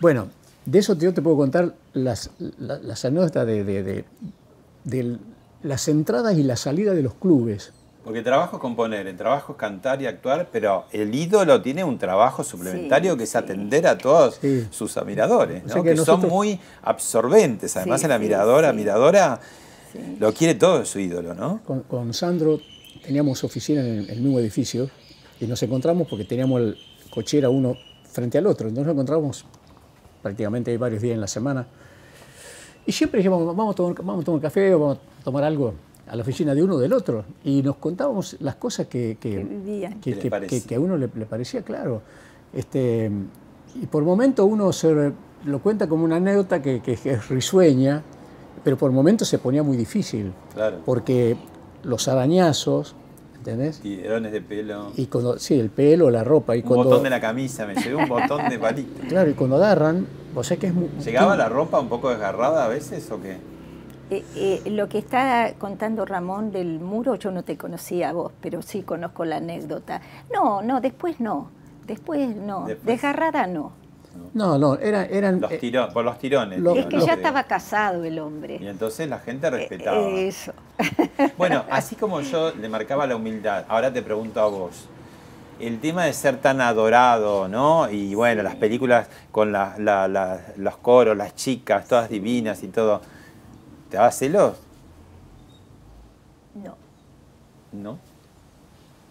Bueno, de eso yo te puedo contar las, la- las anécdotas de, de- de- de las entradas y la salida de los clubes. Porque trabajo es componer, el trabajo es cantar y actuar, pero el ídolo tiene un trabajo suplementario Sí, que es sí. atender a todos Sí. sus admiradores, O ¿no? sea que, que nosotros- son muy absorbentes. Además, Sí, el admirador, sí. admiradora, lo quiere todo su ídolo, ¿no? Con, con Sandro teníamos oficina en el, el mismo edificio y nos encontramos porque teníamos el cochera uno frente al otro. Entonces nos encontramos prácticamente varios días en la semana. Y siempre decíamos, vamos a tomar, vamos a tomar café o vamos a tomar algo a la oficina de uno o del otro. Y nos contábamos las cosas que, que, Que a uno le, le parecía claro. Este, y por momento uno se lo cuenta como una anécdota que, que- que es risueña, pero por momentos se ponía muy difícil. Claro. Porque los arañazos, ¿entendés? Tirones de pelo. Y cuando, sí, el pelo, la ropa, y un cuando, botón de la camisa, me llevé un botón de palito. claro, y cuando agarran, o sea que es muy... ¿Llegaba la ropa un poco desgarrada a veces o qué? Eh, eh, lo que está contando Ramón del muro, yo no te conocía a vos, pero sí conozco la anécdota. No, no, después no. Después no. Después. Desgarrada no. No, no, era, eran... Los eh, tiro- por los tirones. lo- Es que ya estaba casado el hombre. Y entonces la gente Eh, respetaba. Eso. <laughs> Bueno, así como yo le marcaba la humildad, ahora te pregunto a vos. El tema de ser tan adorado, ¿no? Y bueno, las películas con la- la- la- los coros, las chicas, todas divinas y todo. ¿Te daba celos? No. ¿No?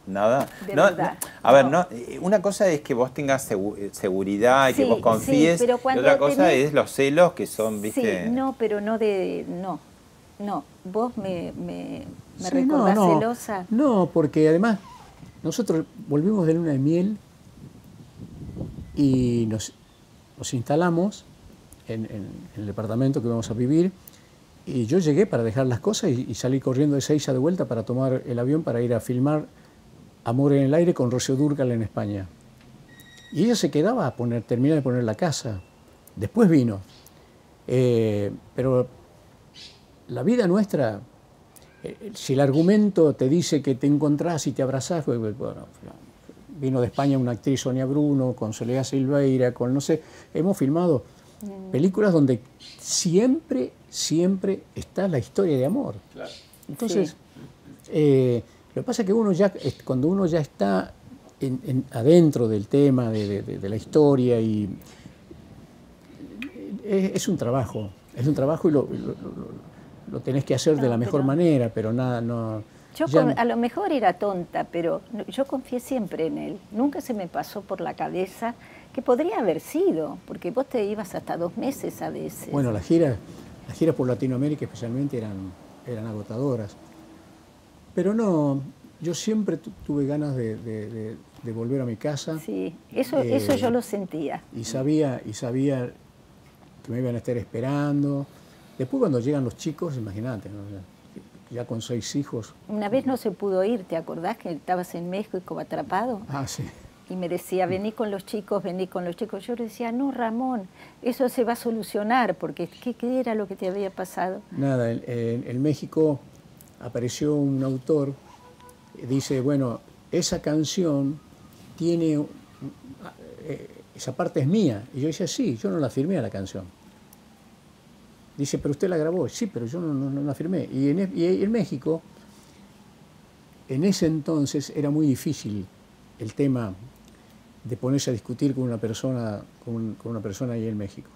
¿Nada? De No, verdad, no. A ver, no. una cosa es que vos tengas eh, seguridad y que vos sí, confíes, pero y cuando otra cosa tenés- es los celos que son, viste... Sí, no, pero no de. No. No. Vos me, me, me sí, recordás no, no, celosa. No, porque además nosotros volvimos de luna de miel y nos, nos instalamos en, en- en el departamento que vamos a vivir y yo llegué para dejar las cosas y, y salí corriendo de Seiza de vuelta para tomar el avión para ir a filmar Amor en el aire con Rocío Dúrcal en España. Y ella se quedaba a poner, terminar de poner la casa. Después vino. Eh, pero la vida nuestra, eh, si el argumento te dice que te encontrás y te abrazás, pues, bueno, vino de España una actriz Sonia Bruno, con Soledad Silveira, con no sé, hemos filmado películas donde siempre, siempre está la historia de amor. Entonces, eh, lo que pasa es que uno ya, cuando uno ya está en- en- adentro del tema, de, de- de- de la historia, y es, es un trabajo, es un trabajo y lo, lo- tenés que hacer de la mejor pero- manera, pero nada, no... Yo ya con- no- a lo mejor era tonta, pero yo confié siempre en él. Nunca se me pasó por la cabeza que podría haber sido, porque vos te ibas hasta dos meses a veces. Bueno, las giras, las giras por Latinoamérica especialmente eran, eran agotadoras. Pero no, yo siempre tu- tuve ganas de, de- de- de volver a mi casa sí, eso, Eh, eso yo lo sentía. y sabía, y sabía que me iban a estar esperando. Después cuando llegan los chicos, imagínate, ¿no? ya, con seis hijos. Una vez no se pudo ir, ¿te acordás que estabas en México como atrapado? Ah, sí. Y me decía, vení con los chicos, vení con los chicos. Yo le decía, no, Ramón, eso se va a solucionar, porque ¿qué, qué era lo que te había pasado? Nada, en, en- en México apareció un autor, eh, dice, bueno, esa canción tiene, eh, esa parte es mía. Y yo decía, sí, yo no la firmé a la canción. Dice, pero usted la grabó. Sí, pero yo no, no- no la firmé. Y en, México, en ese entonces era muy difícil el tema de ponerse a discutir con una persona, con, con una persona ahí en México.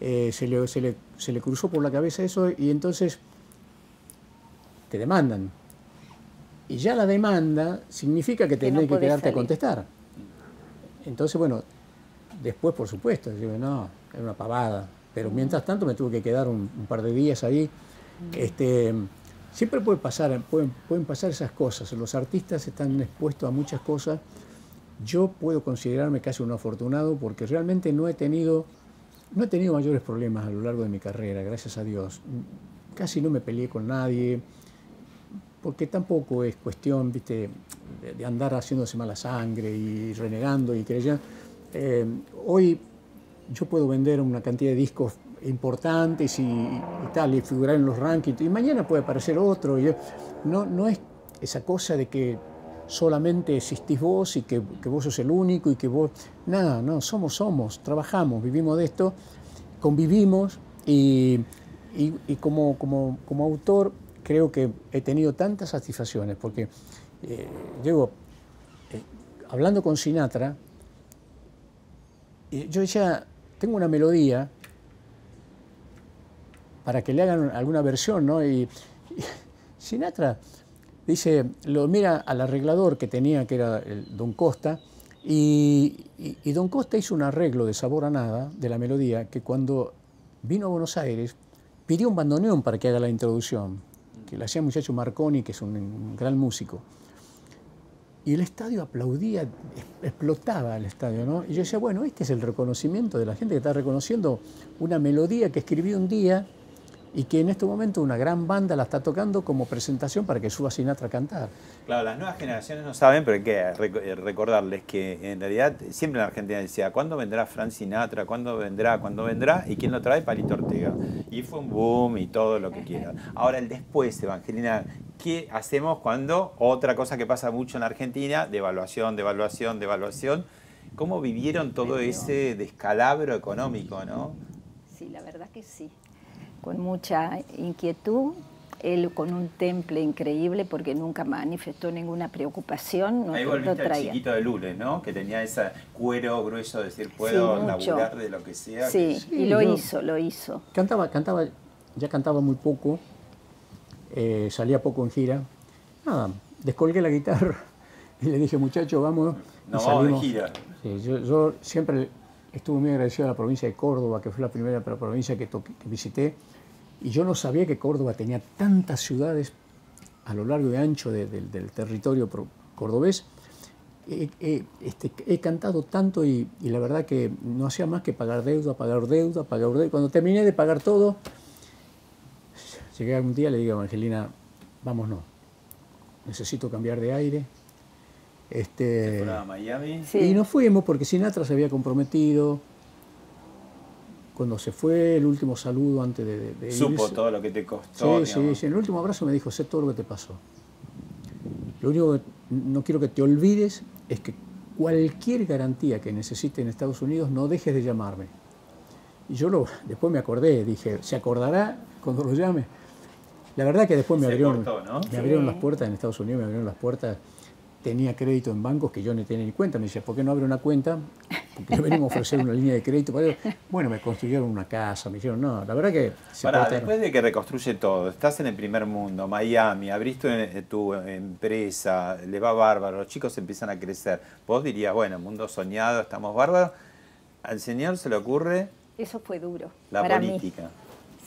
Eh, se, le, se le- se le cruzó por la cabeza eso y entonces te demandan. Y ya la demanda significa que Que no tenés que quedarte a contestar. Entonces, bueno, después, por supuesto, digo, no, era una pavada. Pero mientras tanto me tuve que quedar un, un par de días ahí. Este, siempre puede pasar, pueden, pueden pasar esas cosas. Los artistas están expuestos a muchas cosas. Yo puedo considerarme casi un afortunado porque realmente no he tenido, no he tenido mayores problemas a lo largo de mi carrera, gracias a Dios. Casi no me peleé con nadie, porque tampoco es cuestión, viste, de, andar haciéndose mala sangre y renegando y creyendo. Eh, hoy yo puedo vender una cantidad de discos importantes y, tal, y figurar en los rankings, y mañana puede aparecer otro. Y, no, no es esa cosa de que solamente existís vos y que, que vos sos el único y que vos... Nada, no, somos, somos, trabajamos, vivimos de esto, convivimos y, y- y como, como, como autor creo que he tenido tantas satisfacciones, porque eh, llego, eh, hablando con Sinatra, y yo decía, tengo una melodía para que le hagan alguna versión, ¿no? Y, <laughs> Sinatra dice, lo mira al arreglador que tenía, que era Don Costa, y- y Don Costa hizo un arreglo de sabor a nada de la melodía que cuando vino a Buenos Aires pidió un bandoneón para que haga la introducción, que le hacía el muchacho Marconi, que es un, gran músico. Y el estadio aplaudía, explotaba el estadio, ¿no? Y yo decía, bueno, este es el reconocimiento de la gente que está reconociendo una melodía que escribí un día y que en este momento una gran banda la está tocando como presentación para que suba Sinatra a cantar. Claro, las nuevas generaciones no saben, pero hay que eh, recordarles que en realidad siempre en Argentina decía, ¿cuándo vendrá Frank Sinatra? ¿Cuándo vendrá? ¿Cuándo vendrá? ¿Y quién lo trae? Palito Ortega. Y fue un boom y todo lo que quieran. Ahora el después, Evangelina, ¿qué hacemos cuando otra cosa que pasa mucho en Argentina, devaluación, devaluación, devaluación? ¿Cómo vivieron todo ese descalabro económico, no? Sí, la verdad que sí. Con mucha inquietud, él con un temple increíble porque nunca manifestó ninguna preocupación. No, Ahí no volviste al traía. chiquito de Lules, ¿no? Que tenía ese cuero grueso de decir, puedo mucho. laburar de lo que sea. Sí, Sí, y lo yo- hizo, lo hizo. Cantaba, cantaba, ya cantaba muy poco, eh, salía poco en gira. Nada, descolgué la guitarra <laughs> y le dije, muchacho, vamos. y Nos vamos de gira. Sí, yo, yo siempre estuve muy agradecido a la provincia de Córdoba, que fue la primera provincia que, toqué- que visité, y yo no sabía que Córdoba tenía tantas ciudades a lo largo y ancho de- del- del territorio cordobés. He, he- este, he cantado tanto y, y la verdad que no hacía más que pagar deuda, pagar deuda, pagar deuda. Cuando terminé de pagar todo, llegué un día y le digo a Evangelina, vámonos, necesito cambiar de aire. Este, a Miami. Sí. y nos fuimos porque Sinatra se había comprometido. Cuando se fue, el último saludo antes de, de- de Supo irse. todo lo que te costó. Sí, sí, digamos. sí. En el último abrazo me dijo, sé todo lo que te pasó. Lo único que no quiero que te olvides es que cualquier garantía que necesite en Estados Unidos, no dejes de llamarme. Y yo lo, después me acordé, dije, ¿se acordará cuando lo llame? La verdad que después me Se abrieron, cortó, ¿no? me abrieron las puertas en Estados Unidos, me abrieron las puertas. Tenía crédito en bancos que yo no tenía ni cuenta. Me dice, ¿por qué no abre una cuenta? Porque le venimos a ofrecer una línea de crédito. para. Bueno, me construyeron una casa, me dijeron, no, la verdad que se Pará, portaron. después de que reconstruye todo, estás en el primer mundo, Miami, abriste tu empresa, le va bárbaro, los chicos empiezan a crecer. Vos dirías, bueno, mundo soñado, estamos bárbaros. Al señor se le ocurre Eso fue duro. la para política. Mí.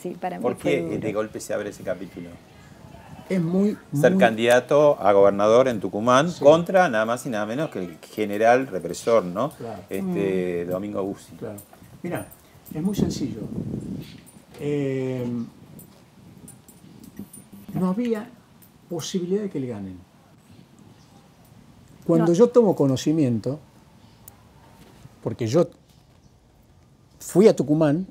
Sí, para ¿Por mí fue qué duro. de golpe se abre ese capítulo? Es muy... Ser muy- candidato a gobernador en Tucumán Sí. contra nada más y nada menos que el general represor, ¿no? Claro. Este, Mm. Domingo Bussi. Claro. Mira, es muy sencillo. Eh, no había posibilidad de que le ganen. Cuando No. yo tomo conocimiento, porque yo fui a Tucumán,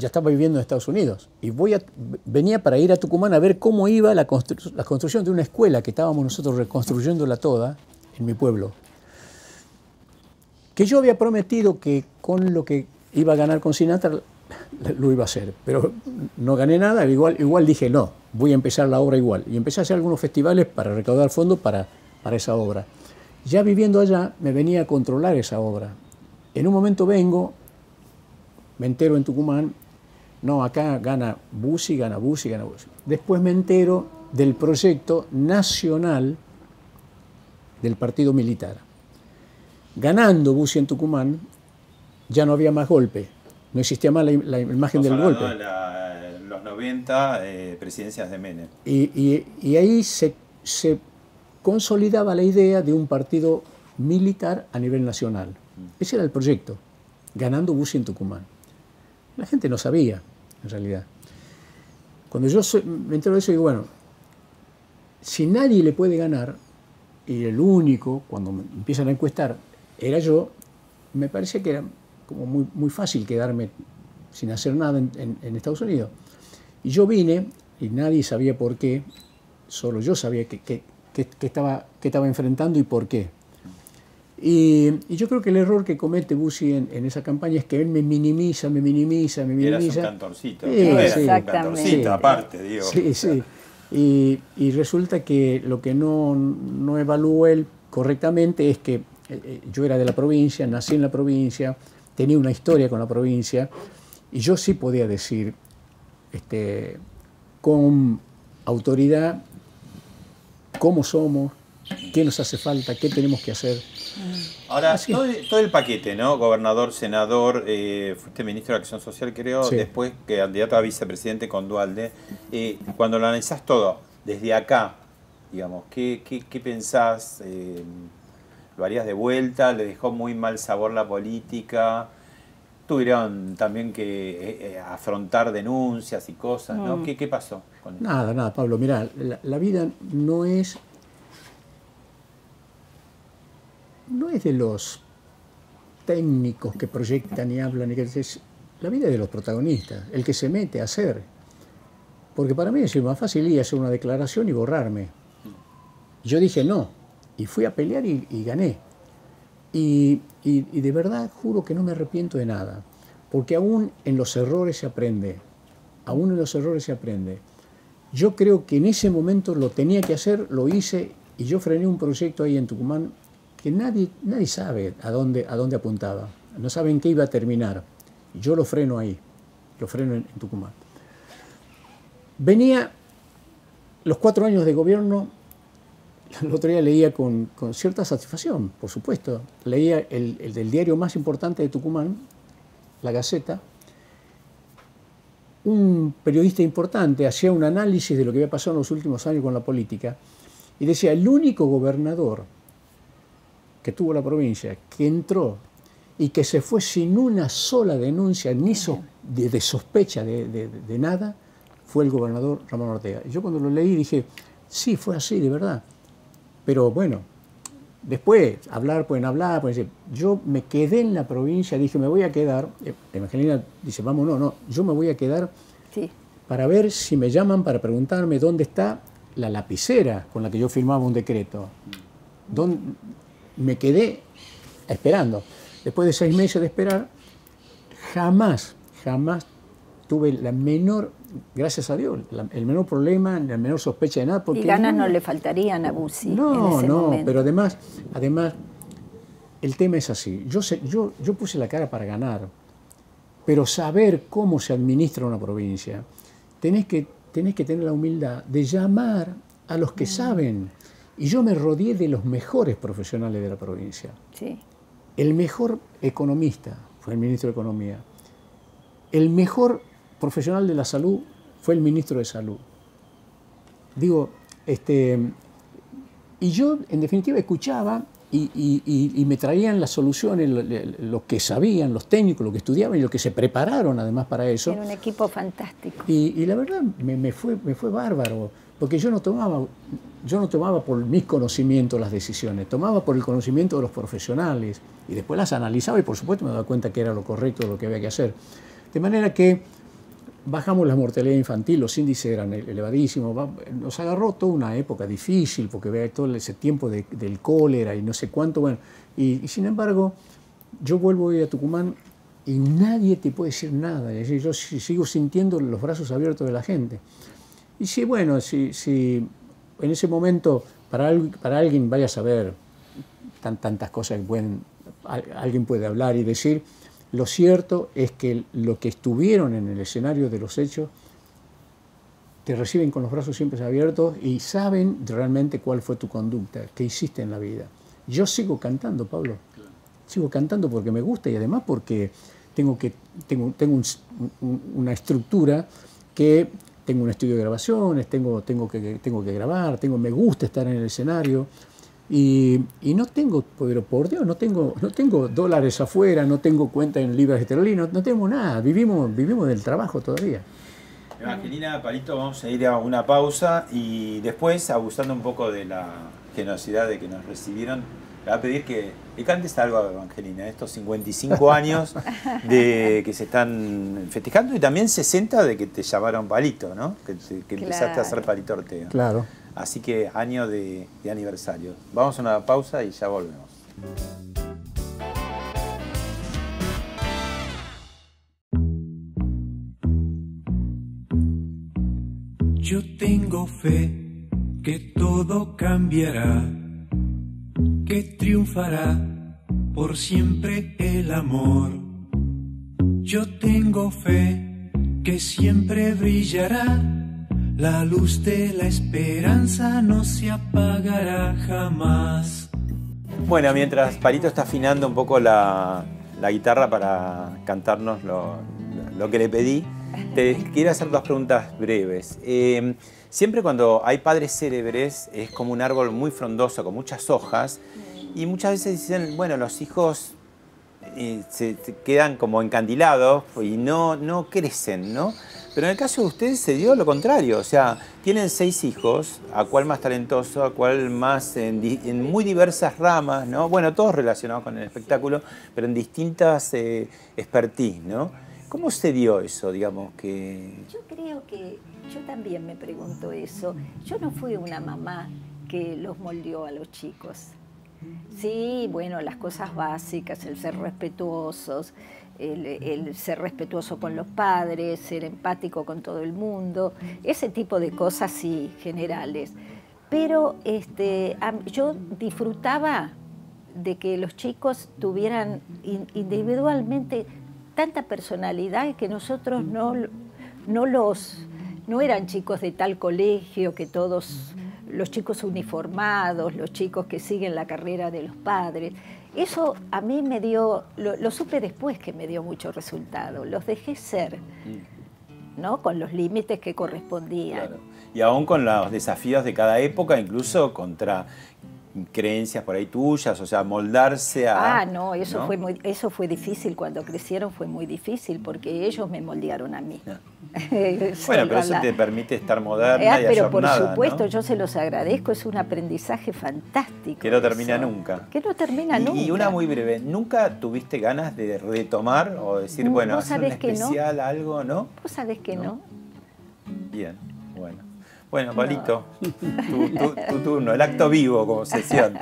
ya estaba viviendo en Estados Unidos, y voy a, venía para ir a Tucumán a ver cómo iba la, constru- la construcción de una escuela que estábamos nosotros reconstruyéndola toda en mi pueblo que yo había prometido que con lo que iba a ganar con Sinatra lo iba a hacer, pero no gané nada, igual, igual dije no, voy a empezar la obra igual. Y empecé a hacer algunos festivales para recaudar fondos para, para esa obra. Ya viviendo allá me venía a controlar esa obra. En un momento vengo, me entero en Tucumán, no, acá gana Bussi, gana Bussi, gana Bussi. Después me entero del proyecto nacional del partido militar. Ganando Bussi en Tucumán, ya no había más golpe, no existía más la, la imagen del golpe. de la- los 90 eh, presidencias de Menem. Y, y- y ahí se, se consolidaba la idea de un partido militar a nivel nacional. Ese era el proyecto, ganando Bussi en Tucumán. La gente no sabía, en realidad. Cuando yo me entero de eso, digo, bueno, si nadie le puede ganar, y el único, cuando empiezan a encuestar, era yo, me parecía que era como muy, muy fácil quedarme sin hacer nada en- Estados Unidos. Y yo vine y nadie sabía por qué, solo yo sabía qué que- que estaba, que estaba enfrentando y por qué. Y, y yo creo que el error que comete Bussi en, en esa campaña es que él me minimiza, me minimiza, me Y eras un minimiza. cantorcito. Sí, no eras sí. un cantorcito, Sí. aparte, digo. Sí, sí. Y, y resulta que lo que no, no evaluó él correctamente es que eh, eh, yo era de la provincia, nací en la provincia, tenía una historia con la provincia, y yo sí podía decir este, con autoridad cómo somos, qué nos hace falta, qué tenemos que hacer. Ahora, Así. todo, el- todo el paquete, ¿no? Gobernador, senador, eh, fuiste ministro de Acción Social, creo, Sí. después que candidato a vicepresidente con Dualde. Eh, cuando lo analizás todo, desde acá, digamos, ¿qué, qué, qué pensás? Eh, ¿Lo harías de vuelta? ¿Le dejó muy mal sabor la política? Tuvieron también que eh, afrontar denuncias y cosas, ¿no? ¿Qué, qué pasó con? Nada, nada, Pablo, mira, la, la vida no es. No es de los técnicos que proyectan y hablan, y que es la vida es de los protagonistas, el que se mete a hacer. Porque para mí es más fácil ir a hacer una declaración y borrarme. Yo dije no, y fui a pelear y, gané. Y, y- y de verdad juro que no me arrepiento de nada, porque aún en los errores se aprende, aún en los errores se aprende. Yo creo que en ese momento lo tenía que hacer, lo hice y yo frené un proyecto ahí en Tucumán que nadie, nadie sabe a dónde, a dónde apuntaba, no saben qué iba a terminar. Yo lo freno ahí, lo freno en, en Tucumán. Venía los cuatro años de gobierno, <laughs> el otro día leía con, con cierta satisfacción, por supuesto, leía el, el del diario más importante de Tucumán, La Gaceta, un periodista importante hacía un análisis de lo que había pasado en los últimos años con la política y decía, el único gobernador que tuvo la provincia, que entró y que se fue sin una sola denuncia ni so- de, de sospecha de, de- de nada, fue el gobernador Ramón Ortega. Y yo cuando lo leí dije, sí, fue así, de verdad. Pero bueno, después, hablar pueden hablar, pueden decir, yo me quedé en la provincia, dije, me voy a quedar, eh, Evangelina dice, vamos, no, no, yo me voy a quedar Sí, para ver si me llaman para preguntarme dónde está la lapicera con la que yo firmaba un decreto. Dónde- me quedé esperando. Después de seis meses de esperar, jamás, jamás tuve la menor, gracias a Dios, la- el menor problema, la menor sospecha de nada. Porque y ganas no le faltarían a Bussi no, en ese no, momento. pero además, además, el tema es así. Yo, sé- yo, yo puse la cara para ganar, pero saber cómo se administra una provincia, tenés que, tenés que tener la humildad de llamar a los Mm. que saben. Y yo me rodeé de los mejores profesionales de la provincia. Sí. El mejor economista fue el ministro de Economía. El mejor profesional de la salud fue el ministro de Salud. Digo, este, y yo en definitiva escuchaba y, y- y- y me traían las soluciones, lo, lo que sabían, los técnicos, lo que estudiaban y lo que se prepararon además para eso. Era un equipo fantástico. Y, y la verdad me, me fue, me fue bárbaro, porque yo no, tomaba, yo no tomaba por mis conocimientos las decisiones, tomaba por el conocimiento de los profesionales y después las analizaba y por supuesto me daba cuenta que era lo correcto, lo que había que hacer. De manera que bajamos la mortalidad infantil, los índices eran ele- elevadísimos, va- nos agarró toda una época difícil porque vea todo ese tiempo de- del cólera y no sé cuánto, bueno, y, y sin embargo yo vuelvo hoy a Tucumán y nadie te puede decir nada, es decir, yo si- sigo sintiendo los brazos abiertos de la gente. Y sí, bueno, si, si en ese momento para, al- para alguien vaya a saber tan, tantas cosas que pueden, al- alguien puede hablar y decir, lo cierto es que lo que estuvieron en el escenario de los hechos te reciben con los brazos siempre abiertos y saben realmente cuál fue tu conducta, qué hiciste en la vida. Yo sigo cantando, Pablo. Sigo cantando porque me gusta y además porque tengo, que, tengo, tengo un- una estructura que tengo un estudio de grabaciones, tengo, tengo, que, tengo que grabar, tengo, me gusta estar en el escenario. Y, y no tengo, pero por Dios, no tengo, no tengo dólares afuera, no tengo cuenta en libras esterlinas, no, tengo nada, vivimos, vivimos del trabajo todavía. Evangelina, Palito, vamos a ir a una pausa y después, abusando un poco de la generosidad de que nos recibieron, le voy a pedir que le cantes algo a Evangelina, estos 55 <laughs> años de que se están festejando y también 60 de que te llamaron Palito, ¿no? Que, te- que empezaste a hacer. Palito Ortega. Claro. Así que año de, de aniversario. Vamos a una pausa y ya volvemos. Yo tengo fe que todo cambiará, que triunfará por siempre el amor. Yo tengo fe que siempre brillará, la luz de la esperanza no se apagará jamás. Bueno, mientras Palito está afinando un poco la, la guitarra para cantarnos lo, lo que le pedí, te <laughs> quiero hacer dos preguntas breves. Eh, siempre cuando hay padres célebres es como un árbol muy frondoso, con muchas hojas, y muchas veces dicen, bueno, los hijos eh, se, quedan como encandilados y no, no crecen, ¿no? Pero en el caso de ustedes se dio lo contrario, o sea, tienen seis hijos, a cuál más talentoso, a cuál más en muy diversas ramas, ¿no? Bueno, todos relacionados con el espectáculo, pero en distintas eh, expertise, ¿no? ¿Cómo se dio eso, digamos, que... Yo creo que yo también me pregunto eso. Yo no fui una mamá que los moldeó a los chicos. Sí, bueno, las cosas básicas, el ser respetuosos, el, el ser respetuoso con los padres, ser empático con todo el mundo, ese tipo de cosas sí, generales. Pero este, yo disfrutaba de que los chicos tuvieran in- individualmente tanta personalidad que nosotros no, no los no eran chicos de tal colegio que todos los chicos uniformados, los chicos que siguen la carrera de los padres. Eso a mí me dio, lo, lo supe después que me dio mucho resultado. Los dejé ser, ¿no? Con los límites que correspondían. Claro. Y aún con los desafíos de cada época, incluso contra creencias por ahí tuyas, o sea, moldarse a... Ah, no, eso ¿no? fue muy, eso fue difícil cuando crecieron, fue muy difícil porque ellos me moldearon a mí. <laughs> Bueno, pero eso te permite estar moderna Ah, y pero por supuesto, ¿no? yo se los agradezco, es un aprendizaje fantástico. Que no termina eso. nunca. Que no termina Y- nunca. Y una muy breve, ¿nunca tuviste ganas de retomar o decir, bueno, hacer un que no. especial, algo, no? Vos sabés que No. no. Bien, bueno. Palito, tu, tu- tu turno, el acto vivo como sesión.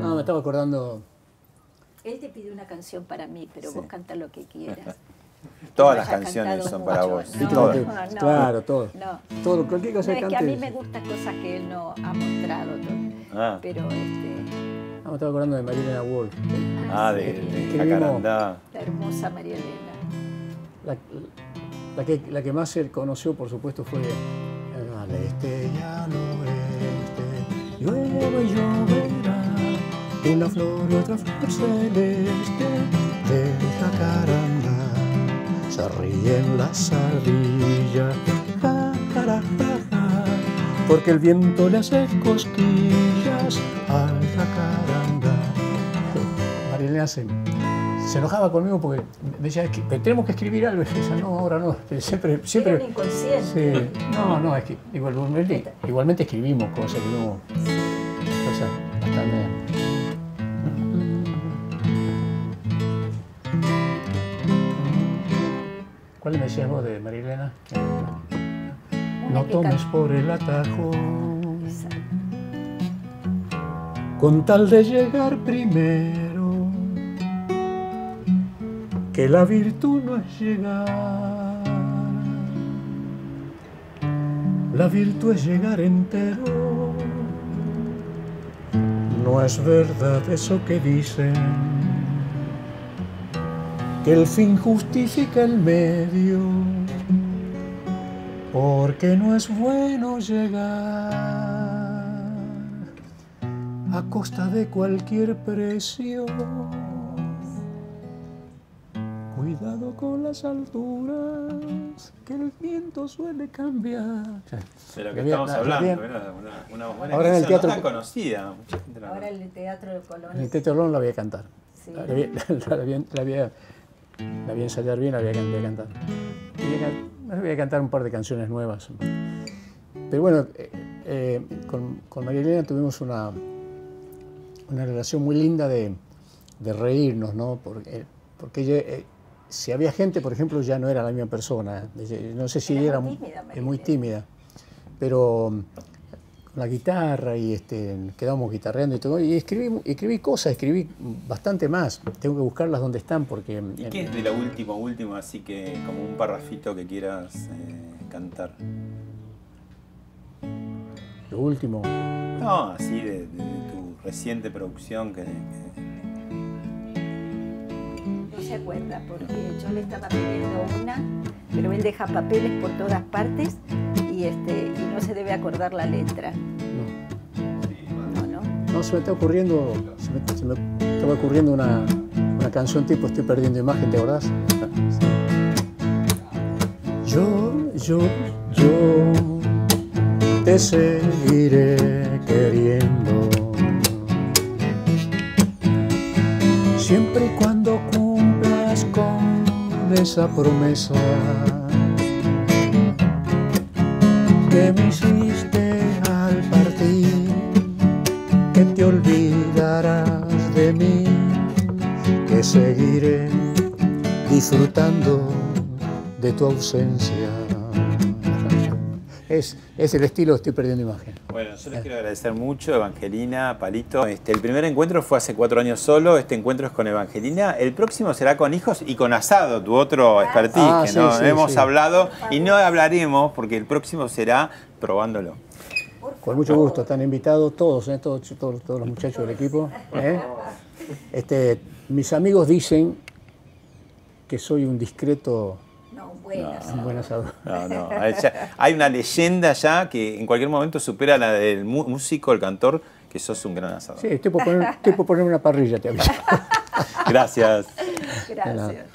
No, me estaba acordando. Él te pidió una canción para mí, pero Sí. vos canta lo que quieras. Todas las canciones son para mucho. vos. No, todas. no, no. Claro, todo. No. Todo, cualquier cosa No, que es que a mí me gustan cosas que él no ha mostrado. todo. Ah, Pero este, No, me estaba acordando de Marilena Wolf. ah, de, de Escribimos- Jacarandá. la hermosa María Elena. La, la que, la que más él conoció, por supuesto, fue al este y al oeste. Llueve y lloverá, una flor y otra flor celeste de jacaranda. Se ríen las ardillas, ja, ja, ja, porque el viento le hace cosquillas al jacaranda. <laughs> Marilena se, se enojaba conmigo porque me decía, "Es que tenemos que escribir algo. Y yo decía, no, ahora no. Siempre, Era siempre. inconsciente. Sí. No, no, es que igualmente, igualmente escribimos cosas, cosas bastante. ¿Cuál me decías vos de Marilena? No que tomes por el atajo, con tal de llegar primero, que la virtud no es llegar, la virtud es llegar entero. No es verdad eso que dicen, que el fin justifica el medio, porque no es bueno llegar a costa de cualquier precio. Cuidado con las alturas, que el viento suele cambiar. De lo que estamos la- la hablando. una, una buena Ahora en el teatro- no tan conocida. Ahora el Teatro de Colón. En el Teatro Rolón la voy a cantar. Sí. La, voy, <laughs> la, voy a- la voy a- la voy a ensayar bien, la voy a, voy a cantar. Voy a, voy a cantar un par de canciones nuevas. Pero bueno, eh, eh, con, con María Elena tuvimos una, una relación muy linda de, de reírnos, ¿no? Porque, porque ella, eh, si había gente, por ejemplo, ya no era la misma persona. No sé si Era muy mu- tímida, María muy tímida, pero mm, con la guitarra y este, quedábamos guitarreando y todo. Y escribí, escribí cosas, escribí bastante más. Tengo que buscarlas donde están porque... ¿Y en- qué es de lo último, último, así que como un parrafito que quieras eh, cantar? Lo último... No, así de, de- de tu reciente producción que, que- No se acuerda porque yo le estaba pidiendo una, pero él deja papeles por todas partes y, este, y no se debe acordar la letra. No, No, no. no se me está ocurriendo... Se me, se me estaba ocurriendo una, una canción tipo Estoy perdiendo imagen, ¿te acordás? Yo, yo, yo te seguiré queriendo. Siempre y cuando cumplas con esa promesa que me hiciste al partir, que te olvidarás de mí, que seguiré disfrutando de tu ausencia. Es, es el estilo Estoy perdiendo imagen. Yo les quiero agradecer mucho, Evangelina, Palito. Este, el primer encuentro fue hace cuatro años solo, este encuentro es con Evangelina. El próximo será con hijos y con asado, tu otro expertise, Ah, que sí, no sí, hemos sí. hablado y no hablaremos porque el próximo será probándolo. Con mucho gusto, están invitados todos, ¿eh? todos, todos, todos los muchachos del equipo. ¿eh? Este, mis amigos dicen que soy un discreto, No, buenas. un buen asador. <laughs> No, no. Hay, ya- hay una leyenda ya que en cualquier momento supera la del músico, el cantor, que sos un gran asador. Sí, estoy por poner, estoy por poner una parrilla, te aviso. <laughs> Gracias. Gracias.